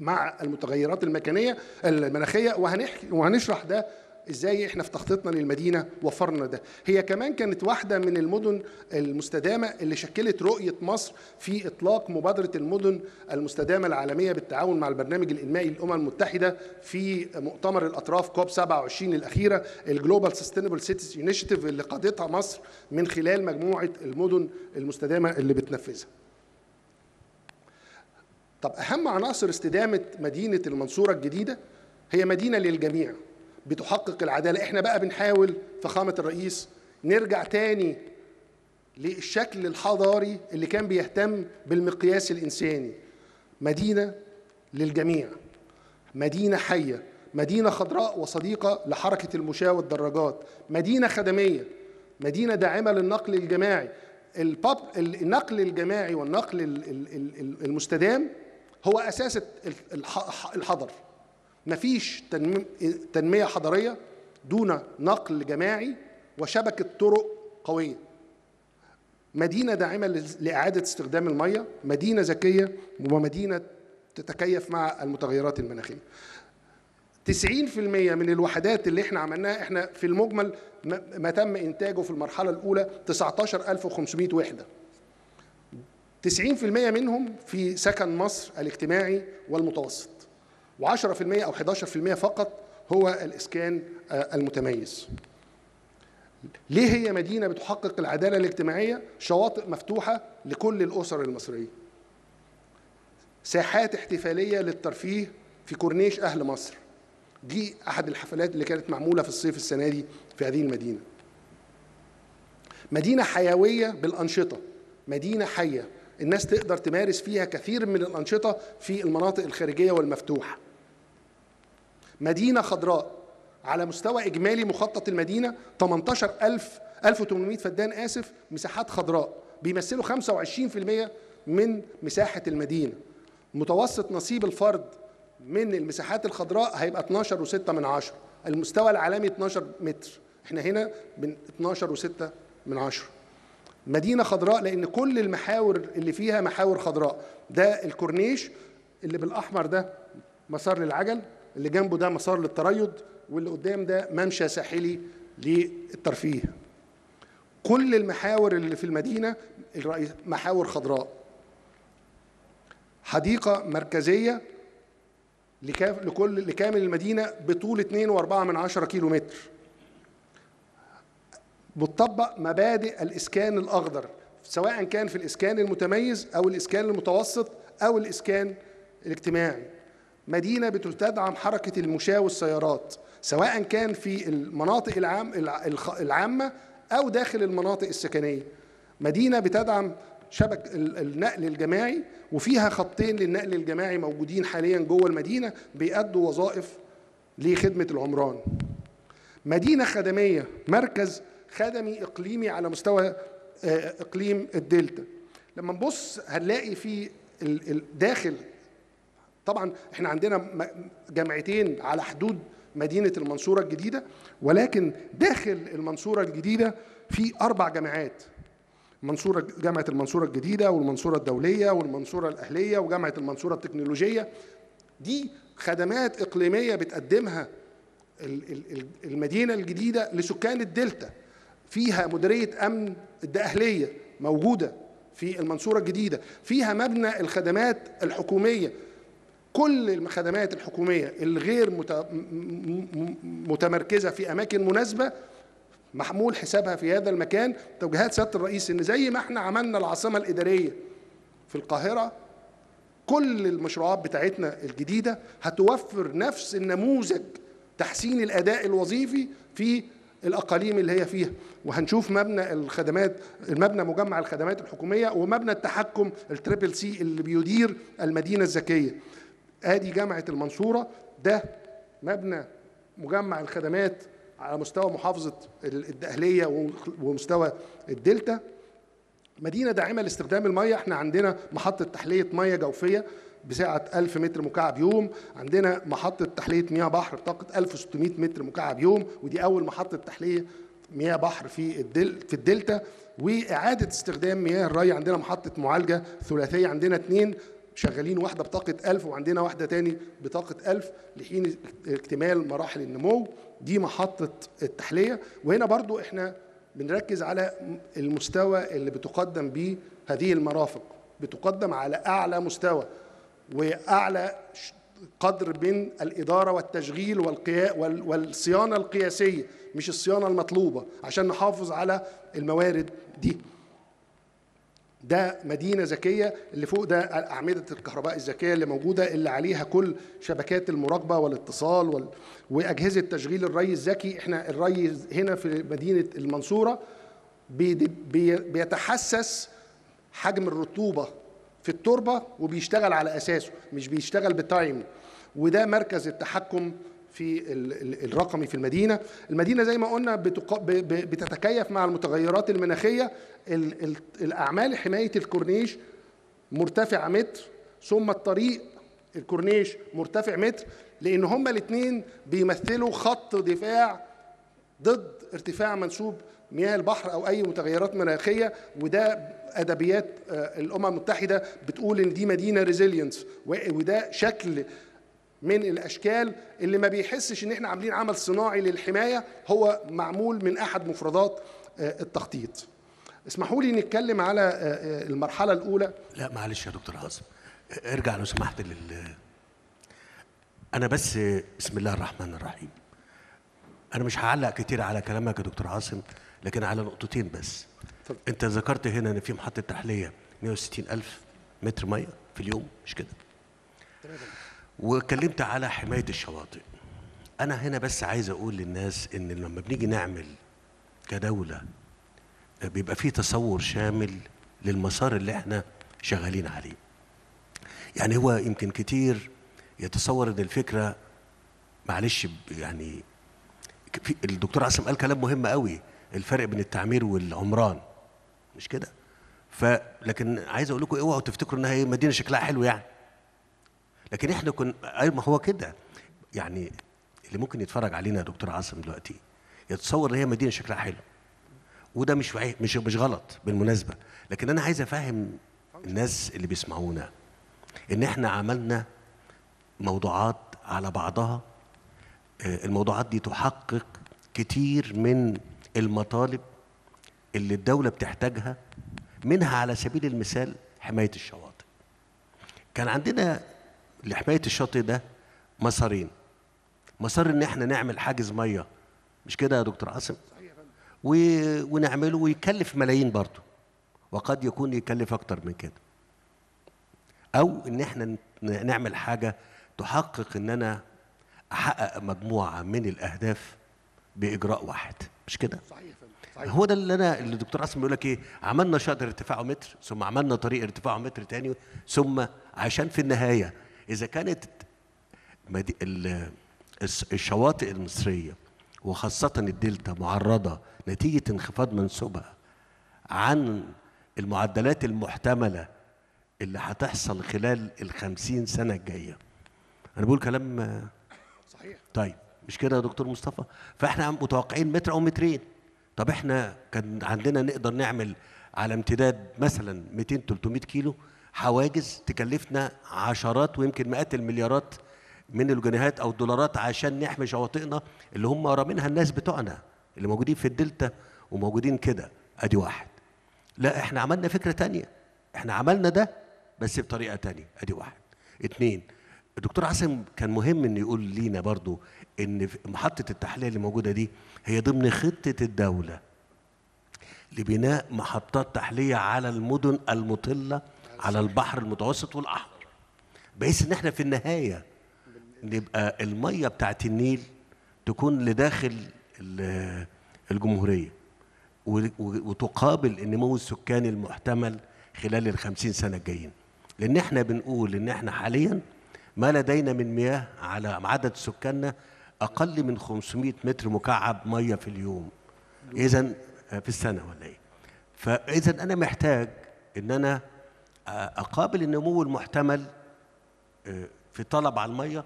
مع المتغيرات المكانية المناخية وهنحكي وهنشرح ده إزاي إحنا في تخطيطنا للمدينة وفرنا ده. هي كمان كانت واحدة من المدن المستدامة اللي شكلت رؤية مصر في إطلاق مبادرة المدن المستدامة العالمية بالتعاون مع البرنامج الإنمائي للأمم المتحدة في مؤتمر الأطراف كوب 27 الأخيرة ال Global Sustainable Cities Initiative اللي قادتها مصر من خلال مجموعة المدن المستدامة اللي بتنفذها. طب أهم عناصر استدامة مدينة المنصورة الجديدة هي مدينة للجميع. بتحقق العدالة. إحنا بقى بنحاول فخامه الرئيس نرجع تاني للشكل الحضاري اللي كان بيهتم بالمقياس الإنساني. مدينة للجميع. مدينة حية. مدينة خضراء وصديقة لحركة المشاة والدراجات. مدينة خدمية. مدينة داعمة للنقل الجماعي. الباب النقل الجماعي والنقل المستدام هو أساس الحضر. مفيش تنميه حضريه دون نقل جماعي وشبكة طرق قوية. مدينة داعمة لإعادة استخدام المية مدينة ذكية ومدينة تتكيف مع المتغيرات المناخية. 90% من الوحدات اللي إحنا عملناها إحنا في المجمل ما تم إنتاجه في المرحلة الأولى 19500 وحدة. 90% منهم في سكن مصر الاجتماعي والمتوسط. و10% أو 11% فقط هو الإسكان المتميز. ليه هي مدينة بتحقق العدالة الاجتماعية؟ شواطئ مفتوحة لكل الأسر المصرية. ساحات احتفالية للترفيه في كورنيش أهل مصر. دي أحد الحفلات اللي كانت معمولة في الصيف السنة دي في هذه المدينة. مدينة حيوية بالأنشطة. مدينة حية. الناس تقدر تمارس فيها كثير من الأنشطة في المناطق الخارجية والمفتوحة. مدينة خضراء على مستوى إجمالي مخطط المدينة 18000 1800 فدان آسف مساحات خضراء بيمثلوا 25% من مساحة المدينة. متوسط نصيب الفرد من المساحات الخضراء هيبقى 12 و6 من عشرة. المستوى العالمي 12 متر. إحنا هنا من 12 و6 من عشرة. مدينة خضراء لأن كل المحاور اللي فيها محاور خضراء. ده الكورنيش اللي بالأحمر ده مسار للعجل. اللي جنبه ده مسار للتريض واللي قدام ده ممشى ساحلي للترفيه. كل المحاور اللي في المدينة محاور خضراء. حديقة مركزية لكل لكامل المدينة بطول 2.4 من 10 كيلو متر بتطبق مبادئ الإسكان الأخضر سواء كان في الإسكان المتميز أو الإسكان المتوسط أو الإسكان الاجتماعي. مدينة بتدعم حركة المشاة والسيارات سواء كان في المناطق العام العامة أو داخل المناطق السكنية مدينة بتدعم شبك النقل الجماعي وفيها خطين للنقل الجماعي موجودين حاليا جوه المدينة بيأدوا وظائف لخدمة العمران. مدينة خدمية مركز خدمي إقليمي على مستوى إقليم الدلتا. لما نبص هنلاقي في داخل طبعا إحنا عندنا جامعتين على حدود مدينة المنصورة الجديدة ولكن داخل المنصورة الجديدة في أربع جامعات منصورة جامعة المنصورة الجديدة والمنصورة الدولية والمنصورة الأهلية وجامعة المنصورة التكنولوجية. دي خدمات إقليمية بتقدمها المدينة الجديدة لسكان الدلتا. فيها مديرية أمن الدقهلية موجودة في المنصورة الجديدة. فيها مبنى الخدمات الحكومية. كل الخدمات الحكومية الغير متمركزة في أماكن مناسبة محمول حسابها في هذا المكان. توجيهات سياده الرئيس إن زي ما إحنا عملنا العاصمة الإدارية في القاهرة كل المشروعات بتاعتنا الجديدة هتوفر نفس النموذج تحسين الأداء الوظيفي في الأقاليم اللي هي فيها. وهنشوف مبنى الخدمات المبنى مجمع الخدمات الحكومية ومبنى التحكم ال triple C اللي بيدير المدينة الذكية. آدي جامعة المنصورة. ده مبنى مجمع الخدمات على مستوى محافظة الدقهلية ومستوى الدلتا. مدينة داعمة لاستخدام المية. إحنا عندنا محطة تحلية مية جوفية بسعة 1000 متر مكعب يوم. عندنا محطة تحلية مياه بحر بطاقة 1600 متر مكعب يوم. ودي أول محطة تحلية مياه بحر في الدل في الدلتا. وإعادة استخدام مياه الري. عندنا محطة معالجة ثلاثية. عندنا اثنين شغالين واحدة بطاقة 1000 وعندنا واحدة تاني بطاقة 1000 لحين اكتمال مراحل النمو. دي محطة التحلية. وهنا برضو إحنا بنركز على المستوى اللي بتقدم به هذه المرافق. بتقدم على أعلى مستوى وأعلى قدر من الإدارة والتشغيل والقيا وال- والصيانة القياسية مش الصيانة المطلوبة عشان نحافظ على الموارد دي. ده مدينة ذكية اللي فوق ده أعمدة الكهرباء الذكية اللي موجودة اللي عليها كل شبكات المراقبة والاتصال وال... وأجهزة تشغيل الري الذكي. إحنا الري هنا في مدينة المنصورة بي... بي... بيتحسس حجم الرطوبة في التربة وبيشتغل على أساسه مش بيشتغل ب time. وده مركز التحكم في ال- ال- الرقمي في المدينة المدينة زي ما قلنا. بتتكيف مع المتغيرات المناخية ال... ال... الأعمال حماية الكورنيش مرتفعه متر ثم الطريق الكورنيش مرتفع متر لأن هما الاثنين بيمثلوا خط دفاع ضد ارتفاع منسوب مياه البحر أو أي متغيرات مناخية وده أدبيات آه، الأمم المتحدة بتقول إن دي مدينة ريزيلينس وده شكل من الأشكال اللي ما بيحسش إن إحنا عاملين عمل صناعي للحماية هو معمول من أحد مفردات آه، التخطيط. اسمحوا لي نتكلم على آه، آه، المرحلة الأولى. لا معلش يا دكتور عاصم. ارجع لو سمحت لل أنا بس بسم الله الرحمن الرحيم. أنا مش هعلق كتير على كلامك يا دكتور عاصم لكن على نقطتين بس. اتفضل. أنت ذكرت هنا إن في محطة تحلية 160 ألف متر مية في اليوم مش كده؟ واتكلمت على حماية الشواطئ. أنا هنا بس عايز أقول للناس إن لما بنيجي نعمل كدولة بيبقى في تصور شامل للمسار اللي إحنا شغالين عليه. يعني هو يمكن كتير يتصور إن الفكرة معلش يعني الدكتور عاصم قال كلام مهم قوي الفرق بين التعمير والعمران. مش كده؟ ف لكن عايز أقول لكم اوعوا تفتكروا إنها هي مدينة شكلها حلو يعني. لكن إحنا كنا اي ما هو كده. يعني اللي ممكن يتفرج علينا يا دكتور عاصم دلوقتي يتصور إن هي مدينة شكلها حلو. وده مش مش مش غلط بالمناسبة. لكن أنا عايز أفهم الناس اللي بيسمعونا إن إحنا عملنا موضوعات على بعضها. آه، الموضوعات دي تحقق كتير من المطالب اللي الدولة بتحتاجها منها على سبيل المثال حماية الشواطئ. كان عندنا لحماية الشاطئ ده مسارين. مسار إن إحنا نعمل حاجز مية. مش كده يا دكتور عاصم؟ و... ونعمله ويكلف ملايين برضه. وقد يكون يكلف أكتر من كده. أو إن إحنا نعمل حاجة تحقق إن أنا أحقق مجموعة من الأهداف بإجراء واحد. مش كده؟ صحيح هو ده اللي أنا اللي الدكتور عاصم بيقول لك إيه؟ عملنا شاطئ ارتفاعه متر ثم عملنا طريق ارتفاعه متر تاني ثم عشان في النهاية إذا كانت الشواطئ المصرية وخاصة الدلتا معرضة نتيجة انخفاض منسوبها عن المعدلات المحتملة اللي هتحصل خلال الخمسين سنة الجاية. أنا بقول كلام صحيح. طيب مش كده يا دكتور مصطفى؟ فإحنا متوقعين متر أو مترين. طب إحنا كان عندنا نقدر نعمل على امتداد مثلا 200 300 كيلو حواجز تكلفنا عشرات ويمكن مئات المليارات من الجنيهات أو الدولارات عشان نحمي شواطئنا اللي هم ورا منها الناس بتوعنا اللي موجودين في الدلتا وموجودين كده. أدي واحد. لا إحنا عملنا فكرة تانية. إحنا عملنا ده بس بطريقة تانية. أدي واحد. اتنين الدكتور عاصم كان مهم إنه يقول لينا برضو إن محطة التحلية اللي موجودة دي هي ضمن خطة الدولة لبناء محطات تحلية على المدن المطلة على البحر المتوسط والأحمر بحيث إن إحنا في النهاية نبقى المية بتاعت النيل تكون لداخل ال- الجمهورية وتقابل النمو السكاني المحتمل خلال الخمسين سنة الجايين. لأن إحنا بنقول إن إحنا حاليا ما لدينا من مياه على عدد سكاننا أقل من 500 متر مكعب مية في اليوم. إذا في السنة ولا إيه؟ فإذا أنا محتاج إن أنا أقابل النمو المحتمل آه، في طلب على المية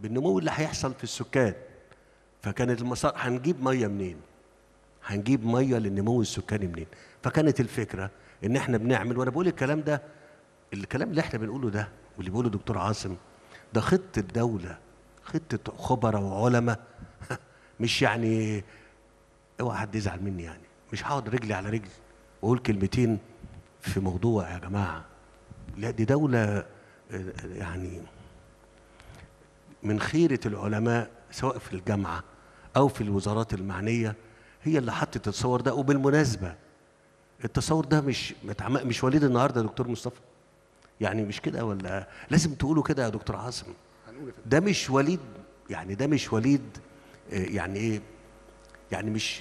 بالنمو اللي هيحصل في السكان. فكانت المسار هنجيب مية منين؟ هنجيب مية للنمو السكاني منين؟ فكانت الفكرة إن إحنا بنعمل وأنا بقول الكلام ده الكلام اللي إحنا بنقوله ده واللي بيقوله دكتور عاصم ده خطة دولة خطة خبراء وعلماء. مش يعني اوعى حد يزعل مني يعني. مش هقعد رجلي على رجل وأقول كلمتين في موضوع يا جماعة. لا دي دولة آه، يعني من خيرة العلماء سواء في الجامعة أو في الوزارات المعنيه هي اللي حطت التصور ده. وبالمناسبة التصور ده مش مش وليد النهارده يا دكتور مصطفى؟ يعني مش كده ولا لازم تقولوا كده يا دكتور عاصم؟ فندم. ده مش وليد يعني ده مش وليد يعني إيه؟ يعني مش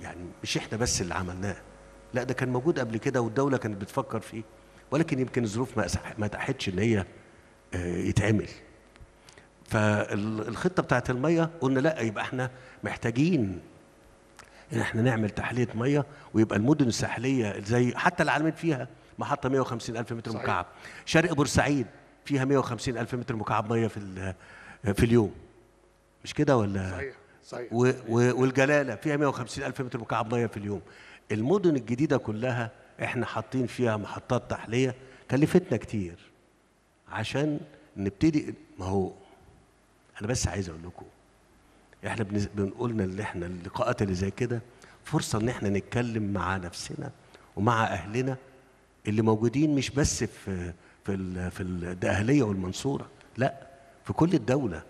يعني مش إحنا بس اللي عملناه. لا ده كان موجود قبل كده والدولة كانت بتفكر فيه. ولكن يمكن الظروف ما ما اتاحتش إن هي آه، يتعمل. فالخطة بتاعت المية قلنا لا يبقى إحنا محتاجين إن إحنا نعمل تحلية مية ويبقى المدن الساحلية زي حتى العالمين فيها محطة 150 ألف متر صحيح. مكعب. شرق بورسعيد فيها 150 ألف متر مكعب مية في ال- في اليوم. مش كده ولا؟ صحيح صحيح. و و والجلالة فيها 150 ألف متر مكعب مية في اليوم. المدن الجديدة كلها إحنا حاطين فيها محطات تحلية كلفتنا كتير عشان نبتدي ما هو أنا بس عايز أقول لكم إحنا بنقولنا اللي إحنا اللقاءات اللي زي كده فرصة إن إحنا نتكلم مع نفسنا ومع أهلنا اللي موجودين مش بس في في ال في الدقهليه والمنصورة لأ في كل الدولة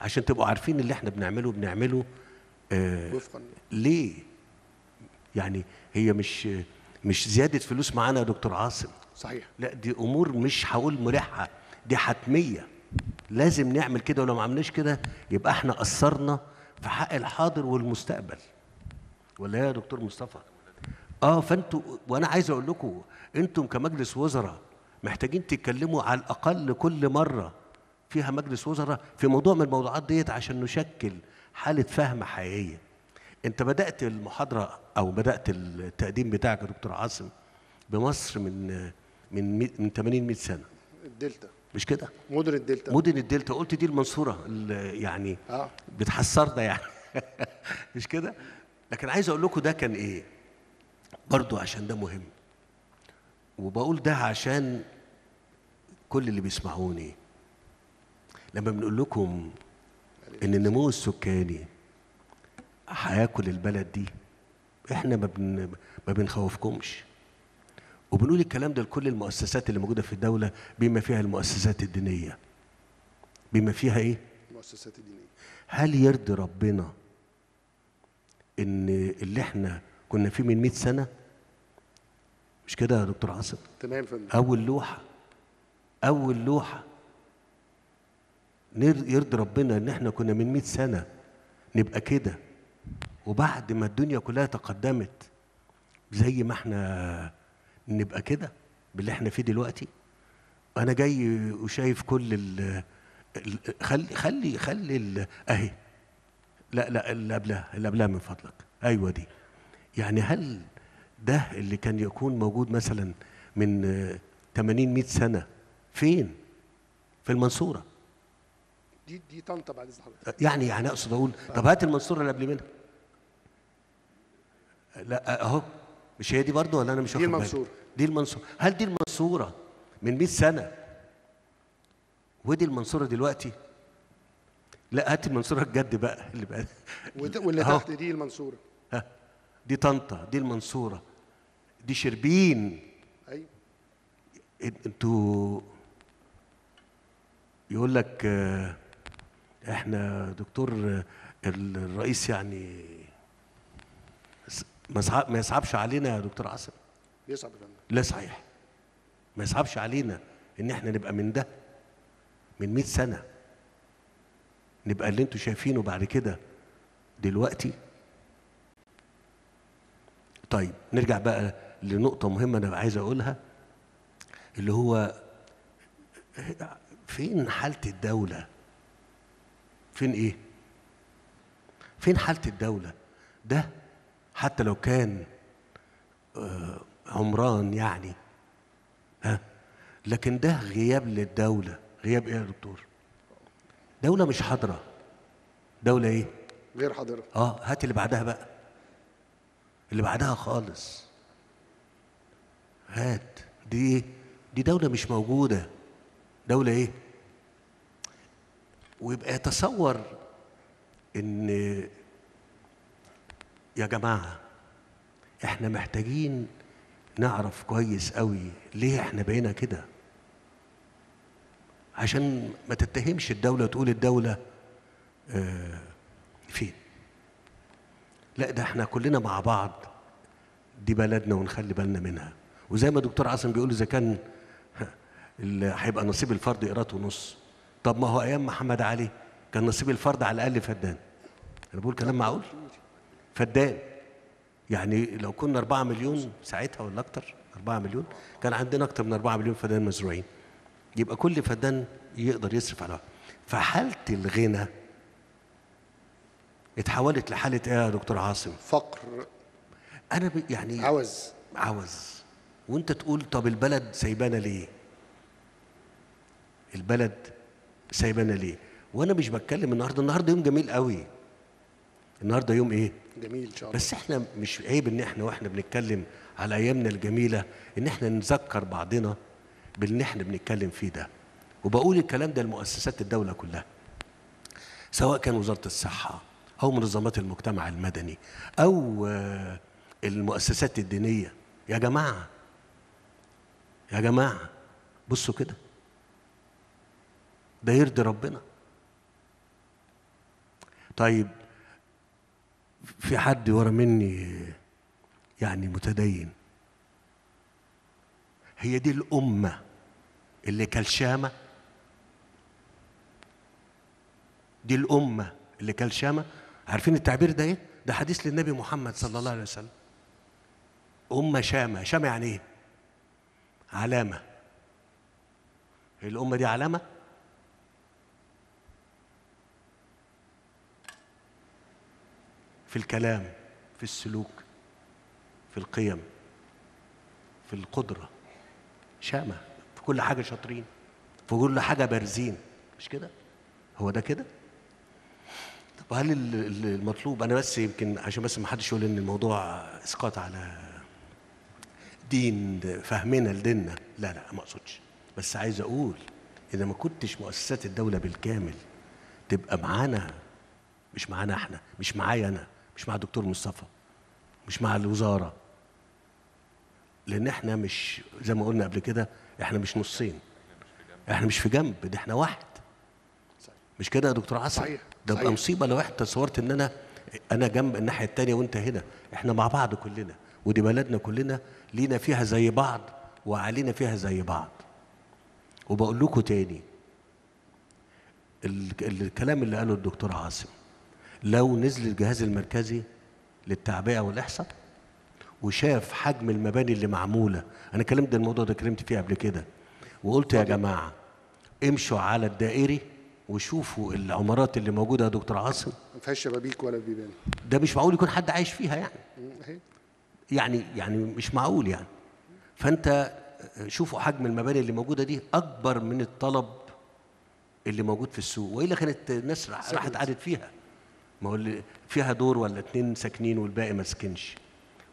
عشان تبقوا عارفين اللي إحنا بنعمله بنعمله آه ليه؟ يعني هي مش مش زيادة فلوس معانا يا دكتور عاصم. صحيح. لا دي أمور مش هقول ملحه دي حتمية. لازم نعمل كده ولو ما عملناش كده يبقى إحنا قصرنا في حق الحاضر والمستقبل. ولا يا دكتور مصطفى؟ آه فانتوا وأنا عايز أقول لكم أنتم كمجلس وزراء محتاجين تتكلموا على الأقل كل مرة فيها مجلس وزراء في موضوع من الموضوعات ديت عشان نشكل حالة فهم حقيقية. انت بدأت المحاضرة أو بدأت التقديم بتاعك يا دكتور عاصم بمصر من من من 80 100 سنة. الدلتا. مش كده؟ مدن الدلتا. مدن الدلتا. قلت دي المنصورة ال- يعني آه. بتحسرنا يعني. مش كده؟ لكن عايز أقول لكم ده كان إيه؟ برضو عشان ده مهم. وبقول ده عشان كل اللي بيسمعوني. لما بنقول لكم إن النمو السكاني هياكل البلد دي. إحنا ما بن ما بنخوفكمش. وبنقول الكلام ده لكل المؤسسات اللي موجودة في الدولة بما فيها المؤسسات الدينية. بما فيها إيه؟ المؤسسات الدينية. هل يرضي ربنا إن اللي إحنا كنا فيه من 100 سنة؟ مش كده يا دكتور عاصم؟ تمام فندم. أول لوحة أول لوحة يرضي ربنا إن إحنا كنا من 100 سنة نبقى كده. وبعد ما الدنيا كلها تقدمت زي ما إحنا نبقى كده باللي إحنا فيه دلوقتي أنا جاي وشايف كل ال خلي خلي خلي ال- اهي لا لا اللي قبلها اللي قبلها من فضلك. أيوه دي. يعني هل ده اللي كان يكون موجود مثلا من آه، 80 100 سنة فين؟ في المنصورة. دي دي طنطا بعد إذن حضرتك. يعني يعني أقصد أقول طب هات المنصورة اللي قبل منها. لا اهو مش هي دي برضه ولا أنا مش دي واخد بالي؟ المنصورة. دي المنصورة. هل دي المنصورة من 100 سنة؟ ودي المنصورة دلوقتي؟ لا هات المنصورة الجد بقى اللي بقى واللي. تحت دي المنصورة. ها دي طنطا دي المنصورة. دي شربين. أيوه. أنتوا يقول لك آه، إحنا دكتور آه، ال- الرئيس يعني ما يصعب- ما يصعبش علينا يا دكتور عاصم. فندم. لا صحيح. ما يصعبش علينا إن إحنا نبقى من ده من 100 سنة. نبقى اللي أنتوا شايفينه بعد كده دلوقتي. طيب نرجع بقى لنقطة مهمة أنا عايز أقولها اللي هو فين حالة الدولة؟ فين إيه؟ فين حالة الدولة؟ ده حتى لو كان آه، عمران يعني ها؟ لكن ده غياب للدولة غياب إيه يا دكتور؟ دولة مش حاضرة. دولة إيه؟ غير حاضرة. آه هات اللي بعدها بقى. اللي بعدها خالص. هات. دي إيه؟ دي دولة مش موجودة. دولة إيه؟ ويبقى يتصور إن يا جماعة إحنا محتاجين نعرف كويس قوي ليه إحنا بقينا كده. عشان ما تتهمش الدولة تقول الدولة آه فين. لا ده إحنا كلنا مع بعض دي بلدنا ونخلي بالنا منها. وزي ما دكتور عاصم بيقول إذا كان هيبقى نصيب الفرد قيراط ونص. طب ما هو أيام محمد علي كان نصيب الفرد على الأقل فدان. أنا بقول كلام معقول؟ فدان. يعني لو كنا 4 مليون ساعتها ولا أكتر 4 مليون كان عندنا أكتر من 4 مليون فدان مزروعين. يبقى كل فدان يقدر يصرف على واحد. فحالة الغنى اتحولت لحالة إيه يا دكتور عاصم؟ فقر. أنا يعني عوز. عوز. وأنت تقول طب البلد سايبانا ليه؟ البلد سايبانا ليه؟ وأنا مش بتكلم النهارده. النهارده يوم جميل قوي. النهارده يوم إيه؟ جميل إن شاء الله. بس إحنا مش عيب إن إحنا وإحنا بنتكلم على أيامنا الجميلة إن إحنا نذكر بعضنا باللي إحنا بنتكلم فيه ده. وبقول الكلام ده لمؤسسات الدولة كلها سواء كان وزارة الصحة أو منظمات المجتمع المدني أو آه، المؤسسات الدينية. يا جماعة يا جماعة بصوا كده. ده يرضي ربنا. طيب في حد ورا مني يعني متدين هي دي الأمة اللي كالشامة دي الأمة اللي كالشامة عارفين التعبير ده إيه؟ ده حديث للنبي محمد صلى الله عليه وسلم أمة شامة شامة يعني إيه؟ علامة الأمة دي علامة؟ في الكلام في السلوك في القيم في القدرة. شامة. في كل حاجة شاطرين. في كل حاجة بارزين. مش كده؟ هو ده كده؟ طب هل ال- ال- المطلوب؟ أنا بس يمكن عشان بس ما حدش يقول إن الموضوع إسقاط على دين فهمنا لديننا. لا لا ما أقصدش. بس عايز أقول إذا ما كنتش مؤسسات الدولة بالكامل تبقى معانا مش معانا إحنا مش معايا أنا. مش مع الدكتور مصطفى مش مع الوزارة. لأن إحنا مش زي ما قلنا قبل كده إحنا مش نصين. إحنا مش في جنب ده إحنا واحد. مش كده يا دكتور عاصم صحيح، ده بقى. مصيبة لو إحنا تصورت إن أنا أنا جنب الناحية التانية وأنت هنا. إحنا مع بعض كلنا. ودي بلدنا كلنا لينا فيها زي بعض وعلينا فيها زي بعض. وبقول لكم تاني ال- ال- الكلام اللي قاله الدكتور عاصم لو نزل الجهاز المركزي للتعبئة والإحصاء وشاف حجم المباني اللي معمولة. أنا كلمت الموضوع ده كلمت فيه قبل كده. وقلت يا جماعة امشوا على الدائري وشوفوا العمارات اللي موجودة يا دكتور عاصم. ما فيهاش شبابيك ولا بيبان. ده مش معقول يكون حد عايش فيها يعني. يعني يعني مش معقول يعني. فأنت شوفوا حجم المباني اللي موجودة دي أكبر من الطلب اللي موجود في السوق. والا كانت الناس راح- راحت قعدت فيها. ما هو اللي فيها دور ولا اتنين ساكنين والباقي ما سكنش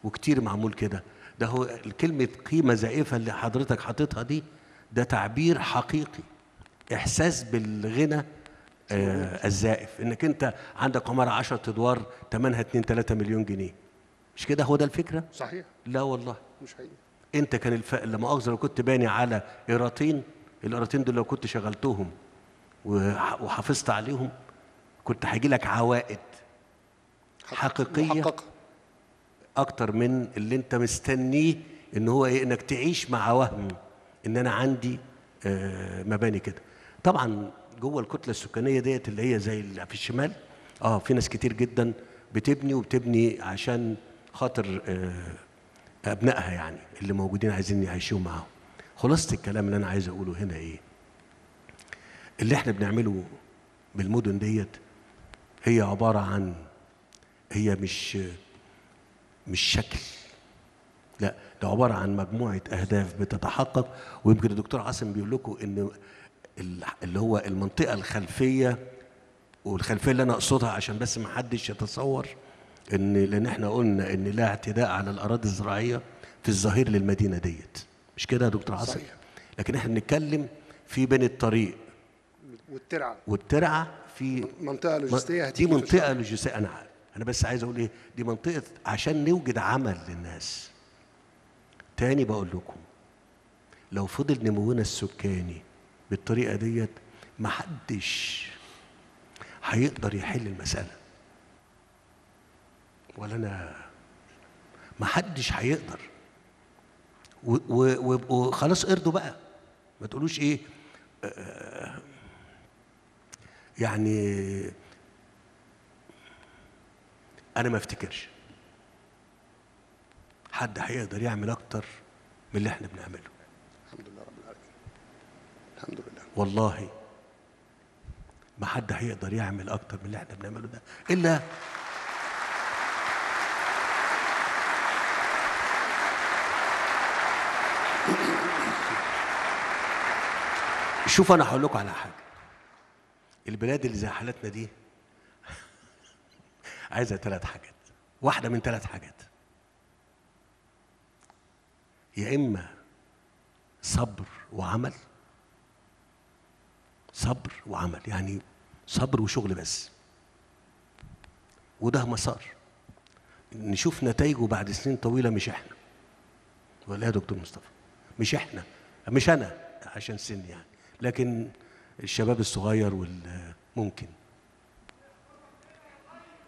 وكتير معمول كده. ده هو كلمة قيمة زائفة اللي حضرتك حاططها دي ده تعبير حقيقي. إحساس بالغنى آه الزائف. إنك أنت عندك عمارة 10 أدوار ثمنها 2 3 مليون جنيه. مش كده هو ده الفكرة؟ صحيح. لا والله. مش حقيقي. أنت كان الف... لما مؤاخذه لو كنت باني على قيراطين القيراطين دول لو كنت شغلتهم وح- وحافظت عليهم كنت هيجي لك عوائد حقيقية محققة. أكتر من اللي أنت مستنيه إن هو إيه إنك تعيش مع وهم. إن أنا عندي آه، مباني كده. طبعا جوه الكتلة السكانية ديت اللي هي زي اللي في الشمال آه في ناس كتير جدا بتبني وبتبني عشان خاطر آه، أبنائها يعني اللي موجودين عايزين يعيشوا معاهم. خلاصة الكلام اللي أنا عايز أقوله هنا إيه؟ اللي إحنا بنعمله بالمدن ديت هي عبارة عن هي مش مش شكل. لا ده عبارة عن مجموعة أهداف بتتحقق. ويمكن الدكتور عاصم بيقول لكم إن ال- اللي هو المنطقة الخلفية والخلفية اللي أنا أقصدها عشان بس ما حدش يتصور إن لأن إحنا قلنا إن لا اعتداء على الأراضي الزراعية في الظهير للمدينة ديت. مش كده يا دكتور عاصم؟ صحيح. لكن إحنا بنتكلم في بين الطريق والترعة. والترعة في منطقة لوجستية دي منطقة. لوجستية. أنا عارف أنا بس عايز أقول إيه دي منطقة عشان نوجد عمل للناس. تاني بقول لكم لو فضل نمونا السكاني بالطريقة ديت محدش هيقدر يحل المسألة. ولا أنا محدش هيقدر. وخلاص ارضوا بقى. ما تقولوش إيه آه، يعني أنا ما افتكرش حد هيقدر يعمل أكتر من اللي إحنا بنعمله. الحمد لله رب العالمين. الحمد لله. والله ما حد هيقدر يعمل أكتر من اللي إحنا بنعمله ده. إلا شوف أنا هقول لكم على حاجة. البلاد اللي زي حالتنا دي عايزة ثلاث حاجات. واحدة من ثلاث حاجات. يا إما صبر وعمل. صبر وعمل يعني صبر وشغل بس. وده مسار. نشوف نتائجه بعد سنين طويلة مش إحنا. ولا يا دكتور مصطفى مش إحنا مش أنا عشان سن يعني. لكن الشباب الصغير وال ممكن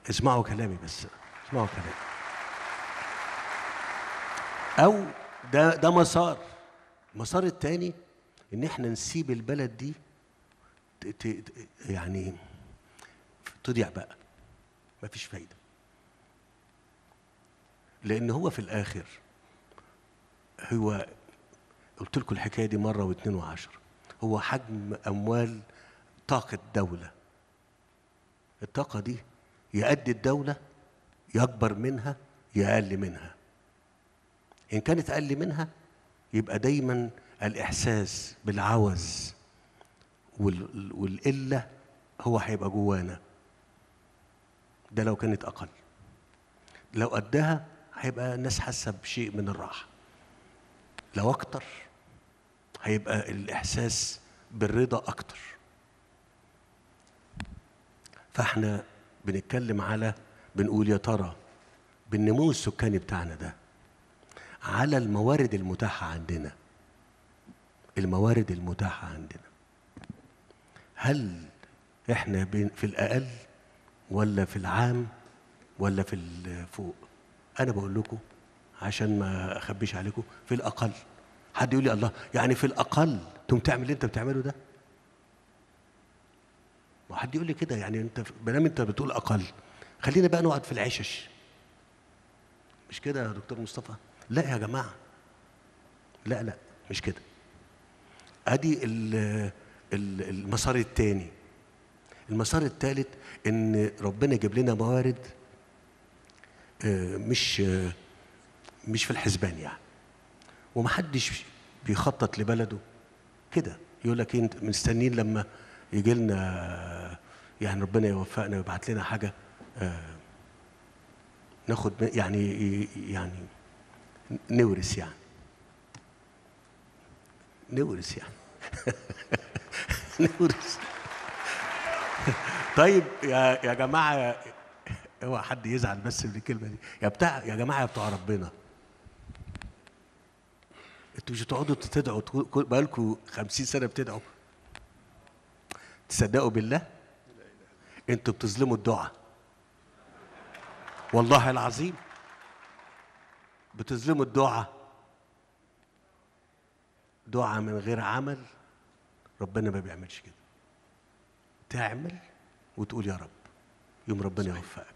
اسمعوا كلامي بس اسمعوا كلامي. أو ده ده مسار. المسار التاني إن إحنا نسيب البلد دي يعني تضيع بقى. مفيش فايدة. لأن هو في الآخر هو قلت لكم الحكاية دي مرة واثنين وعشرة. هو حجم أموال طاقة دولة. الطاقة دي يأدي الدولة يكبر منها يقل منها. إن كانت أقل منها يبقى دايما الإحساس بالعوز وال- والقلة هو هيبقى جوانا. ده لو كانت أقل. لو قدها هيبقى الناس حاسة بشيء من الراحة. لو أكتر هيبقى الإحساس بالرضا أكتر. فإحنا بنتكلم على بنقول يا ترى بالنمو السكاني بتاعنا ده على الموارد المتاحة عندنا. الموارد المتاحة عندنا. هل إحنا في الأقل ولا في العام ولا في الفوق أنا بقول لكم عشان ما أخبيش عليكم في الأقل. حد يقول لي الله يعني في الأقل تقوم تعمل اللي أنت بتعمله ده؟ وحد يقول لي كده يعني أنت بنام أنت بتقول أقل خلينا بقى نقعد في العشش. مش كده يا دكتور مصطفى؟ لا يا جماعة. لا لا مش كده. أدي ال- ال- المسار الثاني المسار الثالث إن ربنا يجيب لنا موارد آه، مش آه، مش في الحسبان يعني. ومحدش بيخطط لبلده. كده. يقول لك انت مستنيين لما يجي لنا يعني ربنا يوفقنا ويبعت لنا حاجة آه، ناخد يعني يعني نورث يعني. نورث يعني. نورث. طيب يا يا جماعة اوعى حد يزعل بس من الكلمة دي. يا بتاع يا جماعة يا بتوع ربنا. أنتوا مش هتقعدوا تدعوا بقالكوا خمسين سنة بتدعوا. تصدقوا بالله؟ أنتوا بتظلموا الدعاء. والله العظيم. بتظلموا الدعاء. دعاء من غير عمل. ربنا ما بيعملش كده. تعمل وتقول يا رب. يوم ربنا يوفقك.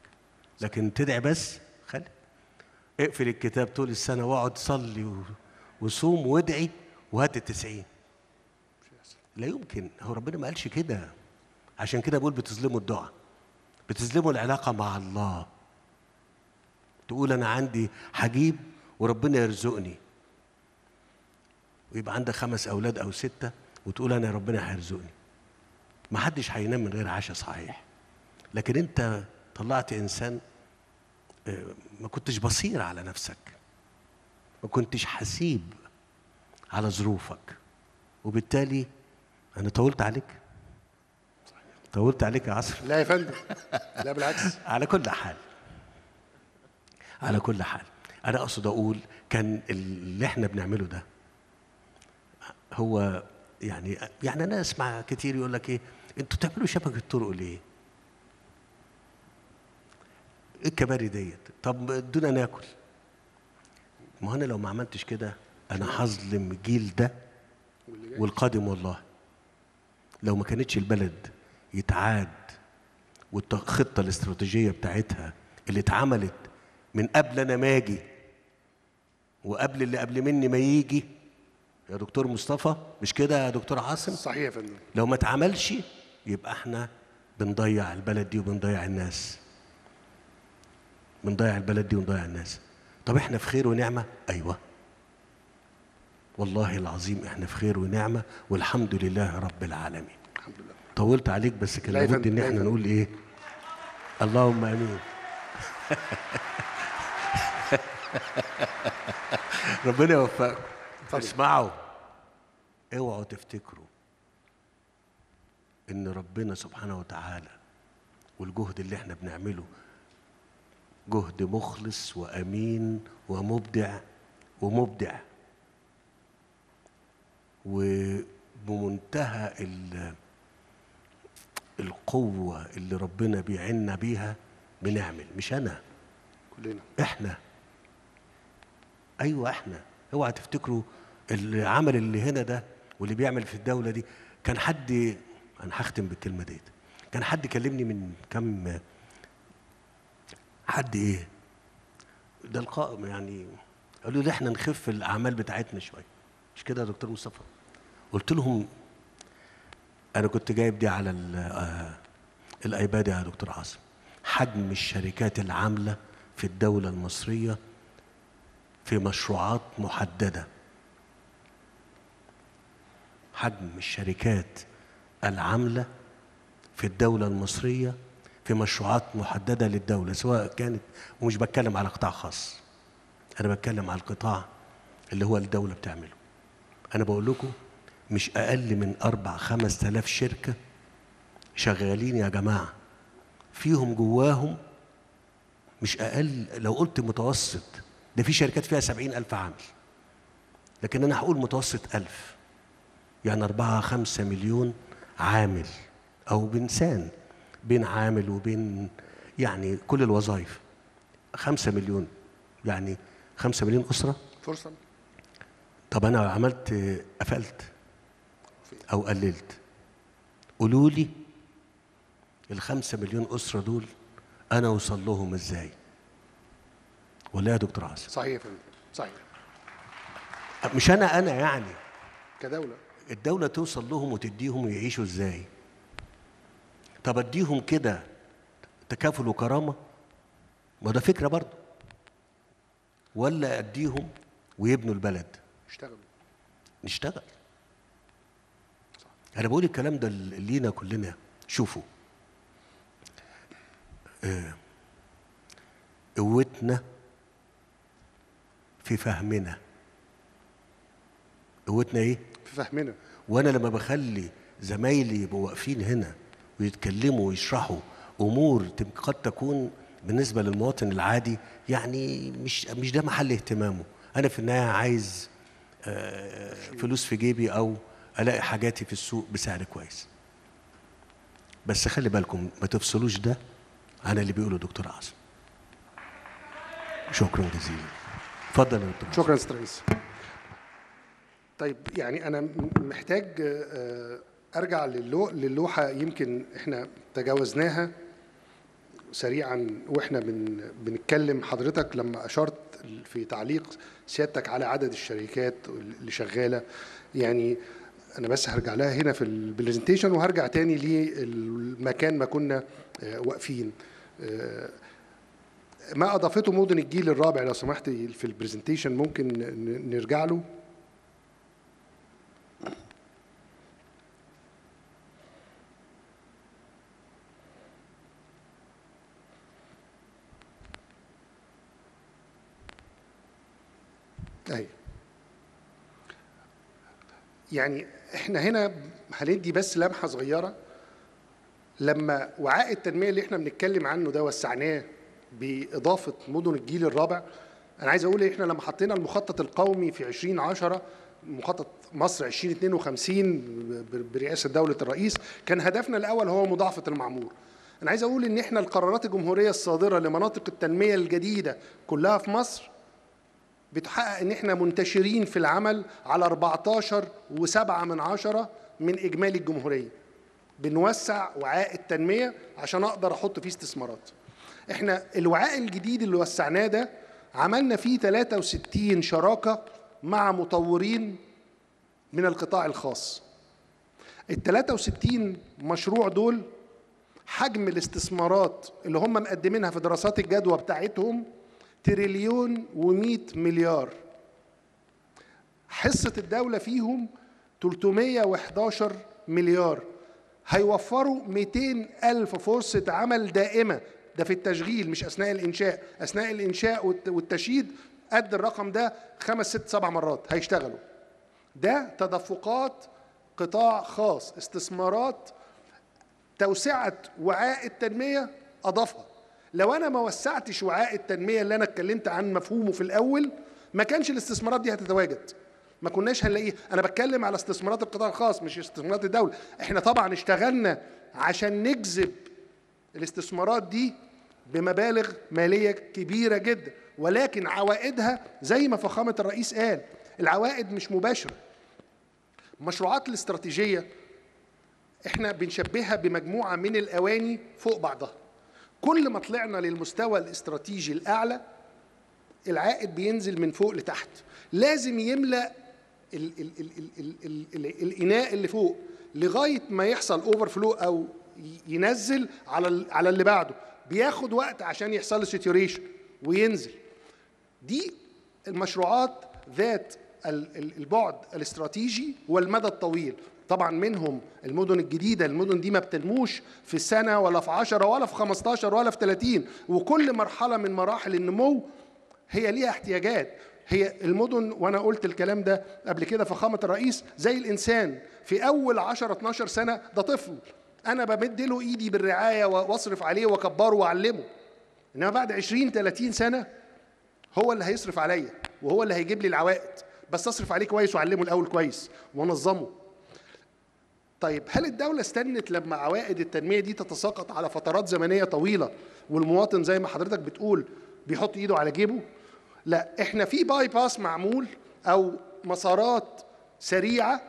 لكن تدعي بس. خلي. اقفل الكتاب طول السنة واقعد صلي و- وصوم وادعي وهات التسعين. لا يمكن هو ربنا ما قالش كده. عشان كده بقول بتظلموا الدعاء. بتظلموا العلاقة مع الله. تقول أنا عندي هجيب وربنا يرزقني. ويبقى عندك خمس أولاد أو ستة وتقول أنا ربنا هيرزقني. ما حدش هينام من غير عشاء صحيح. لكن أنت طلعت إنسان آه، ما كنتش بصير على نفسك. ما كنتش حسيب على ظروفك. وبالتالي أنا طولت عليك. طولت عليك يا عصر. لا يا فندم. لا بالعكس. على كل حال. على كل حال. أنا أقصد أقول كان اللي إحنا بنعمله ده هو يعني يعني أنا أسمع كتير يقول لك إيه أنتوا بتعملوا شبكة طرق ليه؟ إيه الكباري ديت؟ طب ادونا ناكل ما أنا لو ما عملتش كده أنا هظلم الجيل ده. والقادم والله. لو ما كانتش البلد يتعاد والخطة الاستراتيجية بتاعتها اللي اتعملت من قبل أنا ما أجي وقبل اللي قبل مني ما يجي يا دكتور مصطفى مش كده يا دكتور عاصم؟ صحيح يا فندم. لو ما اتعملش يبقى إحنا بنضيع البلد دي وبنضيع الناس. بنضيع البلد دي ونضيع الناس. طب إحنا في خير ونعمة؟ أيوه. والله العظيم إحنا في خير ونعمة والحمد لله رب العالمين. الحمد لله. طولت عليك بس كان لابد إن إحنا. نقول إيه؟ اللهم آمين. ربنا يوفقكم. اسمعوا. اوعوا تفتكروا إن ربنا سبحانه وتعالى والجهد اللي إحنا بنعمله جهد مخلص وأمين ومبدع ومبدع. وبمنتهى ال- القوة اللي ربنا بيعنا بيها بنعمل. مش أنا. كلنا. إحنا. أيوة إحنا. اوعى تفتكروا العمل اللي هنا ده واللي بيعمل في الدولة دي. كان حد أنا هختم بالكلمة ديت. كان حد كلمني من كم حد إيه؟ ده القائم يعني. قالوا لي إحنا نخف الأعمال بتاعتنا شوية. مش كده يا دكتور مصطفى؟ قلت لهم أنا كنت جايب دي على آه، الأيباد يا دكتور عاصم. حجم الشركات العاملة في الدولة المصرية في مشروعات محددة. حجم الشركات العاملة في الدولة المصرية في مشروعات محددة للدولة سواء كانت ومش بتكلم على قطاع خاص. أنا بتكلم على القطاع اللي هو الدولة بتعمله. أنا بقول لكم مش أقل من أربع خمس تلاف شركة شغالين يا جماعة. فيهم جواهم مش أقل لو قلت متوسط ده في شركات فيها سبعين ألف عامل. لكن أنا هقول متوسط ألف. يعني أربعة خمسة مليون عامل أو بإنسان بين عامل وبين يعني كل الوظائف. خمسة مليون يعني خمسة مليون أسرة. فرصة. طب أنا عملت قفلت أو قللت. قولوا لي الخمسة مليون أسرة دول أنا أوصل لهم إزاي؟ ولا يا دكتور عاصم؟ صحيح صحيح. مش أنا أنا يعني. كدولة. الدولة توصل لهم وتديهم يعيشوا إزاي؟ طب أديهم كده تكافل وكرامة؟ ما ده فكرة برضه. ولا أديهم ويبنوا البلد؟ اشتغلوا. نشتغل. أنا بقول الكلام ده لينا كلنا. شوفوا. آه، قوتنا في فهمنا. قوتنا إيه؟ في فهمنا. وأنا لما بخلي زمايلي يبقوا واقفين هنا ويتكلموا ويشرحوا أمور قد تكون بالنسبة للمواطن العادي يعني مش مش ده محل اهتمامه. أنا في النهاية عايز آه، فلوس في جيبي أو ألاقي حاجاتي في السوق بسعر كويس. بس خلي بالكم ما تفصلوش ده عن اللي بيقوله دكتور عاصم. شكرا جزيلا. اتفضل يا دكتور. شكرا أستاذ طيب يعني أنا محتاج آه، أرجع للو- للوحة يمكن إحنا تجاوزناها سريعا وإحنا بن بنتكلم حضرتك لما أشرت في تعليق سيادتك على عدد الشركات اللي شغالة. يعني أنا بس هرجع لها هنا في ال presentation وهرجع تاني للمكان ما كنا آه، واقفين. آه، ما أضافته مدن الجيل الرابع لو سمحت في ال presentation ممكن نرجع له. اهي يعني إحنا هنا هندي بس لمحة صغيرة. لما وعاء التنمية اللي إحنا بنتكلم عنه ده وسعناه بإضافة مدن الجيل الرابع أنا عايز أقول إحنا لما حطينا المخطط القومي في 2010 مخطط مصر 2052 ب- برئاسة دولة الرئيس كان هدفنا الأول هو مضاعفة المعمور. أنا عايز أقول إن إحنا القرارات الجمهورية الصادرة لمناطق التنمية الجديدة كلها في مصر بتحقق إن إحنا منتشرين في العمل على 14 وسبعة من عشرة من إجمالي الجمهورية. بنوسع وعاء التنمية عشان أقدر أحط فيه استثمارات. إحنا الوعاء الجديد اللي وسعناه ده عملنا فيه 63 شراكة مع مطورين من القطاع الخاص. ال 63 مشروع دول حجم الاستثمارات اللي هم مقدمينها في دراسات الجدوى بتاعتهم تريليون و100 مليار. حصة الدولة فيهم 311 مليار. هيوفروا 200 ألف فرصة عمل دائمة. ده في التشغيل مش أثناء الإنشاء. أثناء الإنشاء والت- والتشييد قد الرقم ده خمس ست سبع مرات. هيشتغلوا. ده تدفقات قطاع خاص استثمارات توسعة وعاء التنمية أضافها. لو أنا ما وسعتش وعاء التنمية اللي أنا اتكلمت عن مفهومه في الأول ما كانش الاستثمارات دي هتتواجد. ما كناش هنلاقيه. أنا بتكلم على استثمارات القطاع الخاص مش استثمارات الدولة. إحنا طبعا اشتغلنا عشان نجذب الاستثمارات دي بمبالغ مالية كبيرة جدا. ولكن عوائدها زي ما فخامة الرئيس قال العوائد مش مباشرة. المشروعات الاستراتيجية إحنا بنشبهها بمجموعة من الأواني فوق بعضها. كل ما طلعنا للمستوى الاستراتيجي الأعلى العائد بينزل من فوق لتحت. لازم يملأ ال ال ال ال ال ال ال الإناء اللي فوق لغاية ما يحصل overflow ي- ينزل على على اللي بعده. بياخد وقت عشان يحصل له saturation وينزل. دي المشروعات ذات البعد الاستراتيجي والمدى الطويل. طبعا منهم المدن الجديدة المدن دي ما بتنموش في سنة ولا في عشرة ولا في 15 ولا في 30 وكل مرحلة من مراحل النمو هي ليها احتياجات. هي المدن وأنا قلت الكلام ده قبل كده فخامة الرئيس زي الإنسان. في أول 10 12 سنة ده طفل. أنا بمد له إيدي بالرعاية وأصرف عليه وأكبره وأعلمه. إنما بعد 20 30 سنة هو اللي هيصرف عليا وهو اللي هيجيب لي العوائد. بس اصرف عليه كويس واعلمه الأول كويس وانظمه طيب هل الدولة استنت لما عوائد التنمية دي تتساقط على فترات زمنية طويلة والمواطن زي ما حضرتك بتقول بيحط إيده على جيبه؟ لا إحنا في bypass معمول أو مسارات سريعة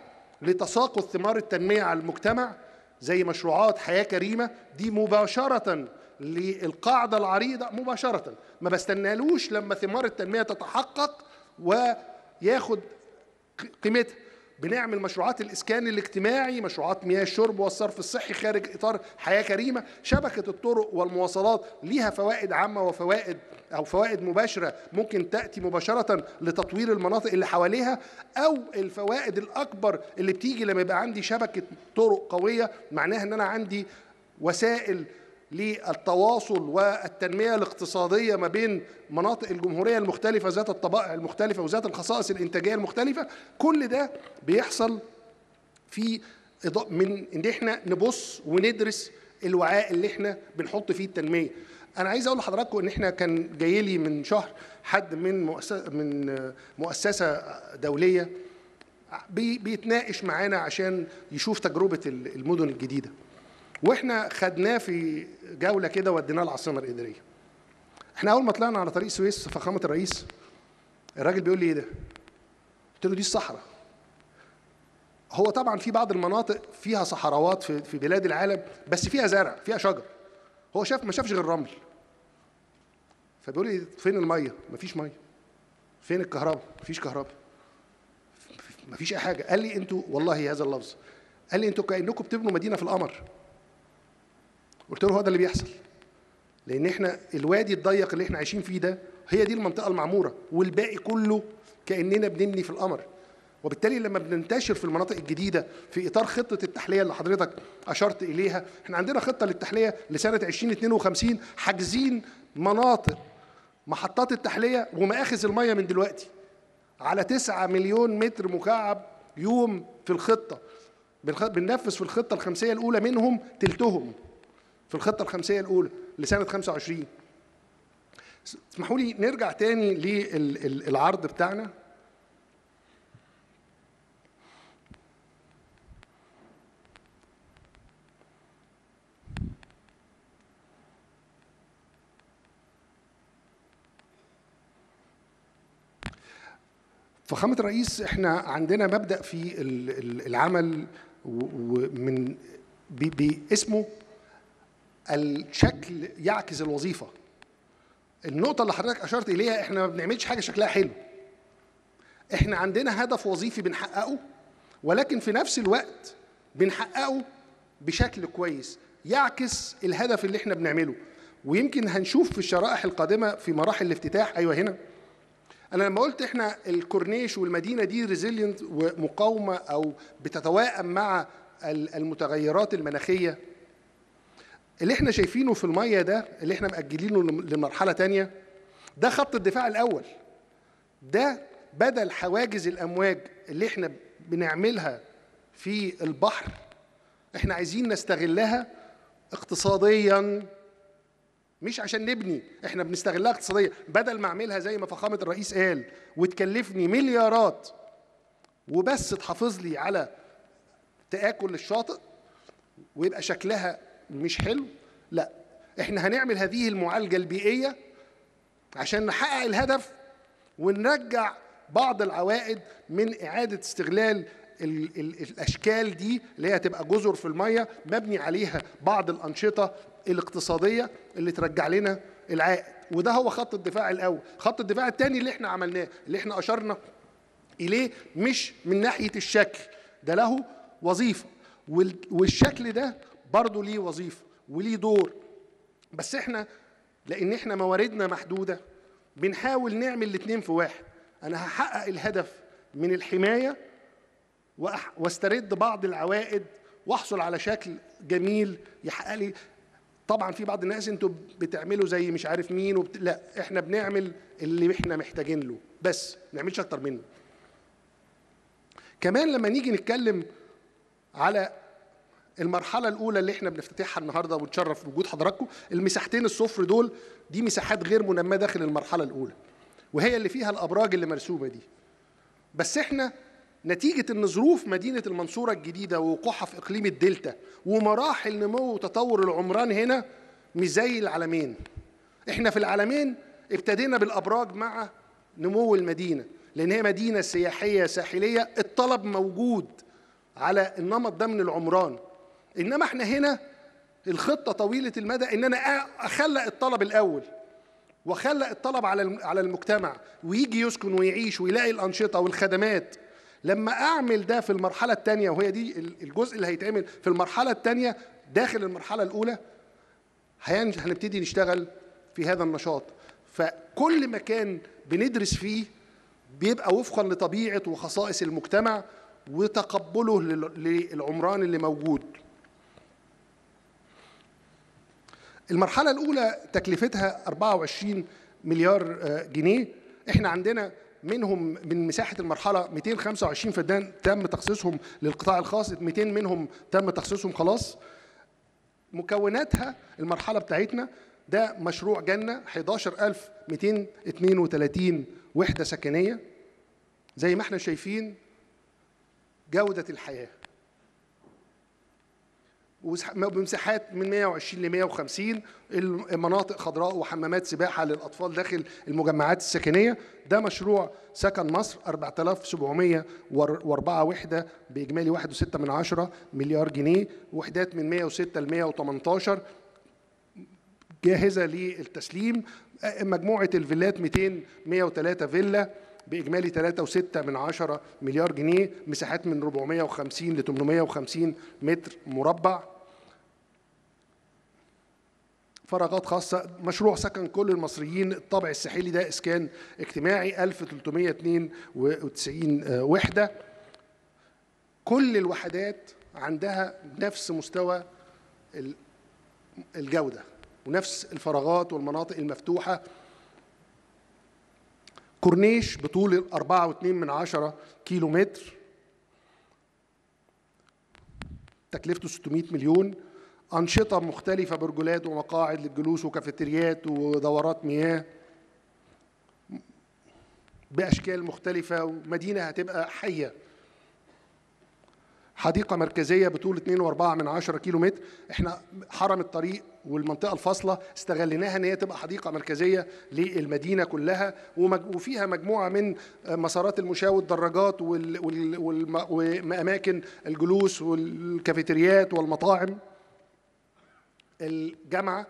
لتساقط ثمار التنمية على المجتمع زي مشروعات حياة كريمة. دي مباشرة للقاعدة العريضة مباشرة. ما بستنالوش لما ثمار التنمية تتحقق وياخد قيمتها. بنعمل مشروعات الإسكان الاجتماعي مشروعات مياه الشرب والصرف الصحي خارج إطار حياة كريمة. شبكة الطرق والمواصلات ليها فوائد عامة وفوائد أو فوائد مباشرة ممكن تأتي مباشرة لتطوير المناطق اللي حواليها أو الفوائد الأكبر اللي بتيجي لما يبقى عندي شبكة طرق قوية. معناها إن أنا عندي وسائل للتواصل والتنمية الاقتصادية ما بين مناطق الجمهورية المختلفة ذات الطبائع المختلفة وذات الخصائص الإنتاجية المختلفة. كل ده بيحصل في من إن إحنا نبص وندرس الوعاء اللي إحنا بنحط فيه التنمية. أنا عايز أقول لحضراتكم إن إحنا كان جاي لي من شهر حد من مؤسسة من مؤسسة دولية بي- بيتناقش معانا عشان يشوف تجربة المدن الجديدة. وإحنا خدناه في جولة كده وديناه العاصمة الإدارية. إحنا أول ما طلعنا على طريق السويس فخامة الرئيس الراجل بيقول لي إيه ده؟ قلت له دي الصحراء. هو طبعا في بعض المناطق فيها صحراوات في في بلاد العالم بس فيها زرع فيها شجر. هو شاف ما شافش غير رمل. فبيقول لي فين المية؟ مفيش مية. فين الكهرباء؟ مفيش كهرباء. مفيش أي حاجة. قال لي أنتوا والله هذا اللفظ. قال لي أنتوا كأنكم بتبنوا مدينة في القمر. قلت له هو ده اللي بيحصل. لأن إحنا الوادي الضيق اللي إحنا عايشين فيه ده هي دي المنطقة المعمورة والباقي كله كأننا بنبني في القمر. وبالتالي لما بننتشر في المناطق الجديدة في إطار خطة التحلية اللي حضرتك أشرت إليها إحنا عندنا خطة للتحلية لسنة 2052 حاجزين مناطق محطات التحلية ومآخذ المية من دلوقتي على 9 مليون متر مكعب يوم في الخطة. بننفذ في الخطة الخمسية الأولى منهم تلتهم. في الخطة الخمسية الأولى لسنة 25 اسمحوا لي نرجع تاني للعرض بتاعنا. فخامة الرئيس إحنا عندنا مبدأ في ال- ال- العمل ومن باسمه الشكل يعكس الوظيفة. النقطة اللي حضرتك أشرت إليها إحنا ما بنعملش حاجة شكلها حلو. إحنا عندنا هدف وظيفي بنحققه ولكن في نفس الوقت بنحققه بشكل كويس يعكس الهدف اللي إحنا بنعمله. ويمكن هنشوف في الشرائح القادمة في مراحل الافتتاح. أيوة هنا. أنا لما قلت إحنا الكورنيش والمدينة دي ريزيلينت ومقاومة أو بتتوائم مع ال- المتغيرات المناخية اللي إحنا شايفينه في المية ده اللي إحنا مأجلينه لم- لمرحلة تانية ده خط الدفاع الأول. ده بدل حواجز الأمواج اللي إحنا بنعملها في البحر إحنا عايزين نستغلها اقتصاديا. مش عشان نبني إحنا بنستغلها اقتصاديا. بدل ما أعملها زي ما فخامة الرئيس قال وتكلفني مليارات وبس تحافظ لي على تآكل الشاطئ ويبقى شكلها مش حلو. لا إحنا هنعمل هذه المعالجة البيئية عشان نحقق الهدف ونرجع بعض العوائد من إعادة استغلال ال ال الأشكال دي اللي هي هتبقى جزر في المية مبني عليها بعض الأنشطة الاقتصادية اللي ترجع لنا العائد. وده هو خط الدفاع الأول. خط الدفاع الثاني اللي إحنا عملناه اللي إحنا أشرنا إليه مش من ناحية الشكل ده له وظيفة. وال- والشكل ده برضه ليه وظيفة وليه دور. بس إحنا لأن إحنا مواردنا محدودة بنحاول نعمل الاثنين في واحد. أنا هحقق الهدف من الحماية واسترد بعض العوائد وأحصل على شكل جميل يحقق لي. طبعا في بعض الناس أنتوا بتعملوا زي مش عارف مين وبت... لا إحنا بنعمل اللي إحنا محتاجين له. بس ما نعملش أكتر منه. كمان لما نيجي نتكلم على المرحلة الأولى اللي إحنا بنفتتحها النهارده ونتشرف بوجود حضراتكم المساحتين الصفر دول دي مساحات غير منماة داخل المرحلة الأولى وهي اللي فيها الأبراج اللي مرسومه دي. بس إحنا نتيجة إن ظروف مدينة المنصورة الجديدة ووقوعها في إقليم الدلتا ومراحل نمو وتطور العمران هنا مش زي العالمين إحنا في العالمين ابتدينا بالأبراج مع نمو المدينة لأن هي مدينة سياحية ساحلية الطلب موجود على النمط ده من العمران. إنما إحنا هنا الخطة طويلة المدى إن أنا أخلق الطلب الأول وأخلق الطلب على على المجتمع ويجي يسكن ويعيش ويلاقي الأنشطة والخدمات. لما أعمل ده في المرحلة الثانية وهي دي ال- الجزء اللي هيتعمل في المرحلة الثانية داخل المرحلة الأولى هنبتدي نشتغل في هذا النشاط. فكل مكان بندرس فيه بيبقى وفقا لطبيعة وخصائص المجتمع وتقبله لل- للعمران اللي موجود. المرحلة الأولى تكلفتها 24 مليار آه، جنيه. إحنا عندنا منهم من مساحة المرحلة 225 فدان تم تخصيصهم للقطاع الخاص 200 منهم تم تخصيصهم خلاص. مكوناتها المرحلة بتاعتنا ده مشروع جنة 11232 وحدة سكنية. زي ما إحنا شايفين جودة الحياة. وسح- بمساحات من 120 ل 150 المناطق خضراء وحمامات سباحة للأطفال داخل المجمعات السكنية. ده مشروع سكن مصر 4704 وحدة بإجمالي 1.6 من عشرة مليار جنيه وحدات من 106 ل 118 جاهزة للتسليم. مجموعة الفيلات 200 103 فيلا بإجمالي 3.6 من عشرة مليار جنيه مساحات من 450 ل 850 متر مربع. فراغات خاصة مشروع سكن كل المصريين الطابع الساحلي ده إسكان اجتماعي 1392 وحدة. كل الوحدات عندها نفس مستوى ال- الجودة ونفس الفراغات والمناطق المفتوحة. كورنيش بطول 4.2 من عشرة كيلو متر تكلفته 600 مليون. أنشطة مختلفة برجولات ومقاعد للجلوس وكافيتريات ودورات مياه بأشكال مختلفة ومدينة هتبقى حية. حديقة مركزية بطول 2.4 من 10 كيلو متر. إحنا حرم الطريق والمنطقة الفاصلة. استغليناها إن هي تبقى حديقة مركزية للمدينة كلها وفيها مجموعة من مسارات المشاة والدراجات وأماكن الجلوس والكافيتريات والمطاعم. الجامعة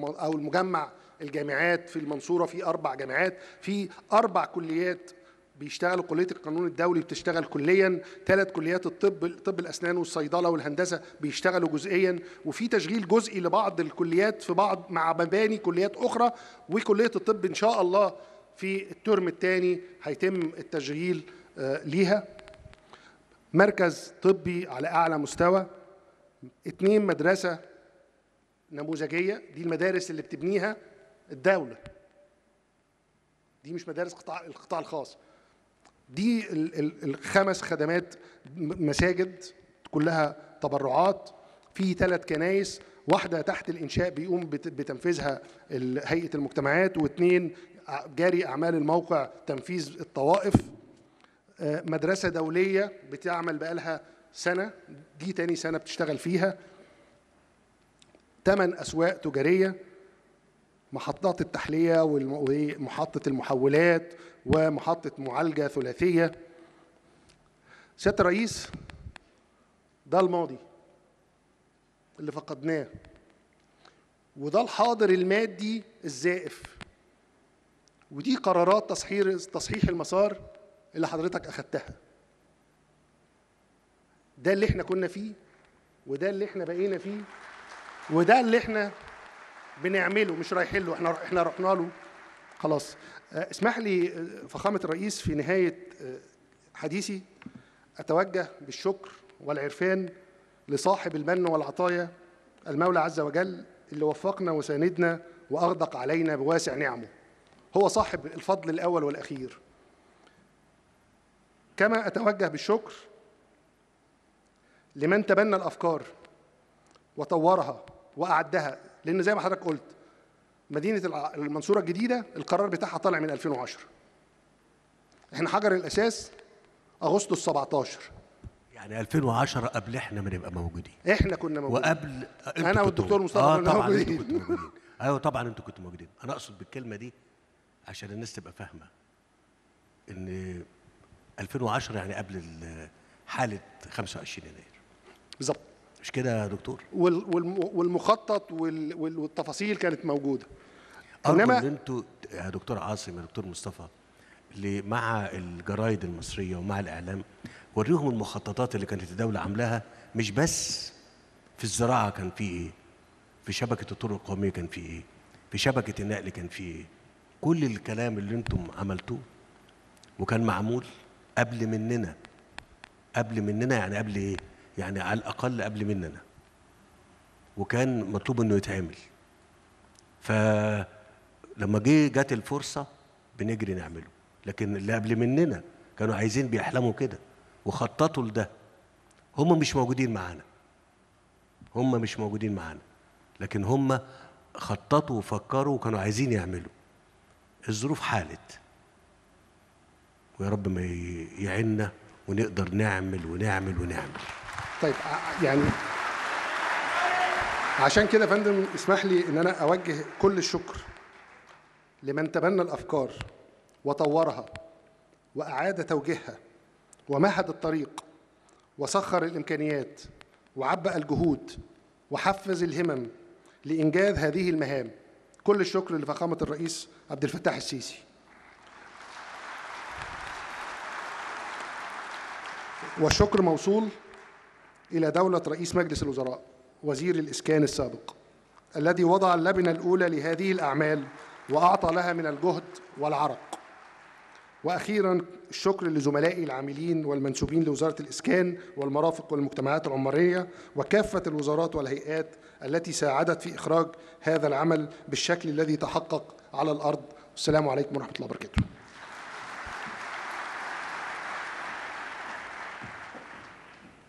أو المجمع الجامعات في المنصورة في أربع جامعات في أربع كليات بيشتغلوا كلية القانون الدولي بتشتغل كليا ثلاث كليات الطب طب الأسنان والصيدلة والهندسة بيشتغلوا جزئيا وفي تشغيل جزئي لبعض الكليات في بعض مع مباني كليات أخرى وكلية الطب إن شاء الله في الترم الثاني هيتم التشغيل آه، ليها. مركز طبي على أعلى مستوى. اتنين مدرسة نموذجية دي المدارس اللي بتبنيها الدولة. دي مش مدارس قطاع القطاع الخاص. دي ال- ال- الخمس خدمات مساجد كلها تبرعات. في ثلاث كنايس واحدة تحت الإنشاء بيقوم بت- بتنفيذها هيئة المجتمعات واثنين جاري أعمال الموقع تنفيذ الطوائف. آه، مدرسة دولية بتعمل بقالها سنة دي تاني سنة بتشتغل فيها. ثمان أسواق تجارية محطات التحلية ومحطة المحولات ومحطة معالجة ثلاثية. سيادة الرئيس ده الماضي اللي فقدناه وده الحاضر المادي الزائف. ودي قرارات تصحيح تصحيح المسار اللي حضرتك أخدتها. ده اللي إحنا كنا فيه وده اللي إحنا بقينا فيه. وده اللي إحنا بنعمله مش رايحين له إحنا إحنا رحنا له خلاص. آه، اسمح لي آه، فخامة الرئيس في نهاية آه، حديثي أتوجه بالشكر والعرفان لصاحب المن والعطايا المولى عز وجل اللي وفقنا وساندنا وأغدق علينا بواسع نعمه. هو صاحب الفضل الأول والأخير. كما أتوجه بالشكر لمن تبنى الأفكار وطورها وأعدها. لأن زي ما حضرتك قلت مدينة المنصورة الجديدة القرار بتاعها طالع من 2010 إحنا حجر الأساس أغسطس 17 يعني 2010 قبل إحنا ما نبقى موجودين. إحنا كنا موجودين. وقبل كنتوا- والدكتور مصطفى آه كنا طبعا موجودين. أنتوا كنتوا موجودين. أيوه طبعا أنتوا كنتوا موجودين. أنا أقصد بالكلمة دي عشان الناس تبقى فاهمة. إن 2010 يعني قبل ال- حالة 25 يناير. بالظبط. مش كده يا دكتور؟ وال- والم- والمخطط وال- وال- والتفاصيل كانت موجودة. أرجو إنما- ان أنتوا يا دكتور عاصم يا دكتور مصطفى اللي مع الجرايد المصرية ومع الإعلام وريهم المخططات اللي كانت الدولة عاملاها مش بس في الزراعة كان في إيه؟ في شبكة الطرق القومية كان في إيه؟ في شبكة النقل كان في إيه؟ كل الكلام اللي أنتم عملتوه وكان معمول قبل مننا قبل مننا يعني قبل إيه؟ يعني على الأقل قبل مننا. وكان مطلوب إنه يتعمل. فلما جه جت الفرصة بنجري نعمله. لكن اللي قبل مننا كانوا عايزين بيحلموا كده وخططوا لده. هم مش موجودين معانا. هم مش موجودين معانا. لكن هم خططوا وفكروا وكانوا عايزين يعملوا. الظروف حالت. ويا رب ما يعيننا ونقدر نعمل ونعمل ونعمل. طيب ع- يعني عشان كده فندم اسمح لي إن أنا أوجه كل الشكر لمن تبنى الأفكار وطورها وأعاد توجيهها ومهد الطريق وسخر الإمكانيات وعبأ الجهود وحفز الهمم لإنجاز هذه المهام. كل الشكر لفخامة الرئيس عبد الفتاح السيسي. والشكر موصول إلى دولة رئيس مجلس الوزراء وزير الإسكان السابق الذي وضع اللبنة الأولى لهذه الأعمال وأعطى لها من الجهد والعرق. وأخيرا الشكر لزملائي العاملين والمنسوبين لوزارة الإسكان والمرافق والمجتمعات العمرية وكافة الوزارات والهيئات التي ساعدت في إخراج هذا العمل بالشكل الذي تحقق على الأرض. والسلام عليكم ورحمة الله وبركاته.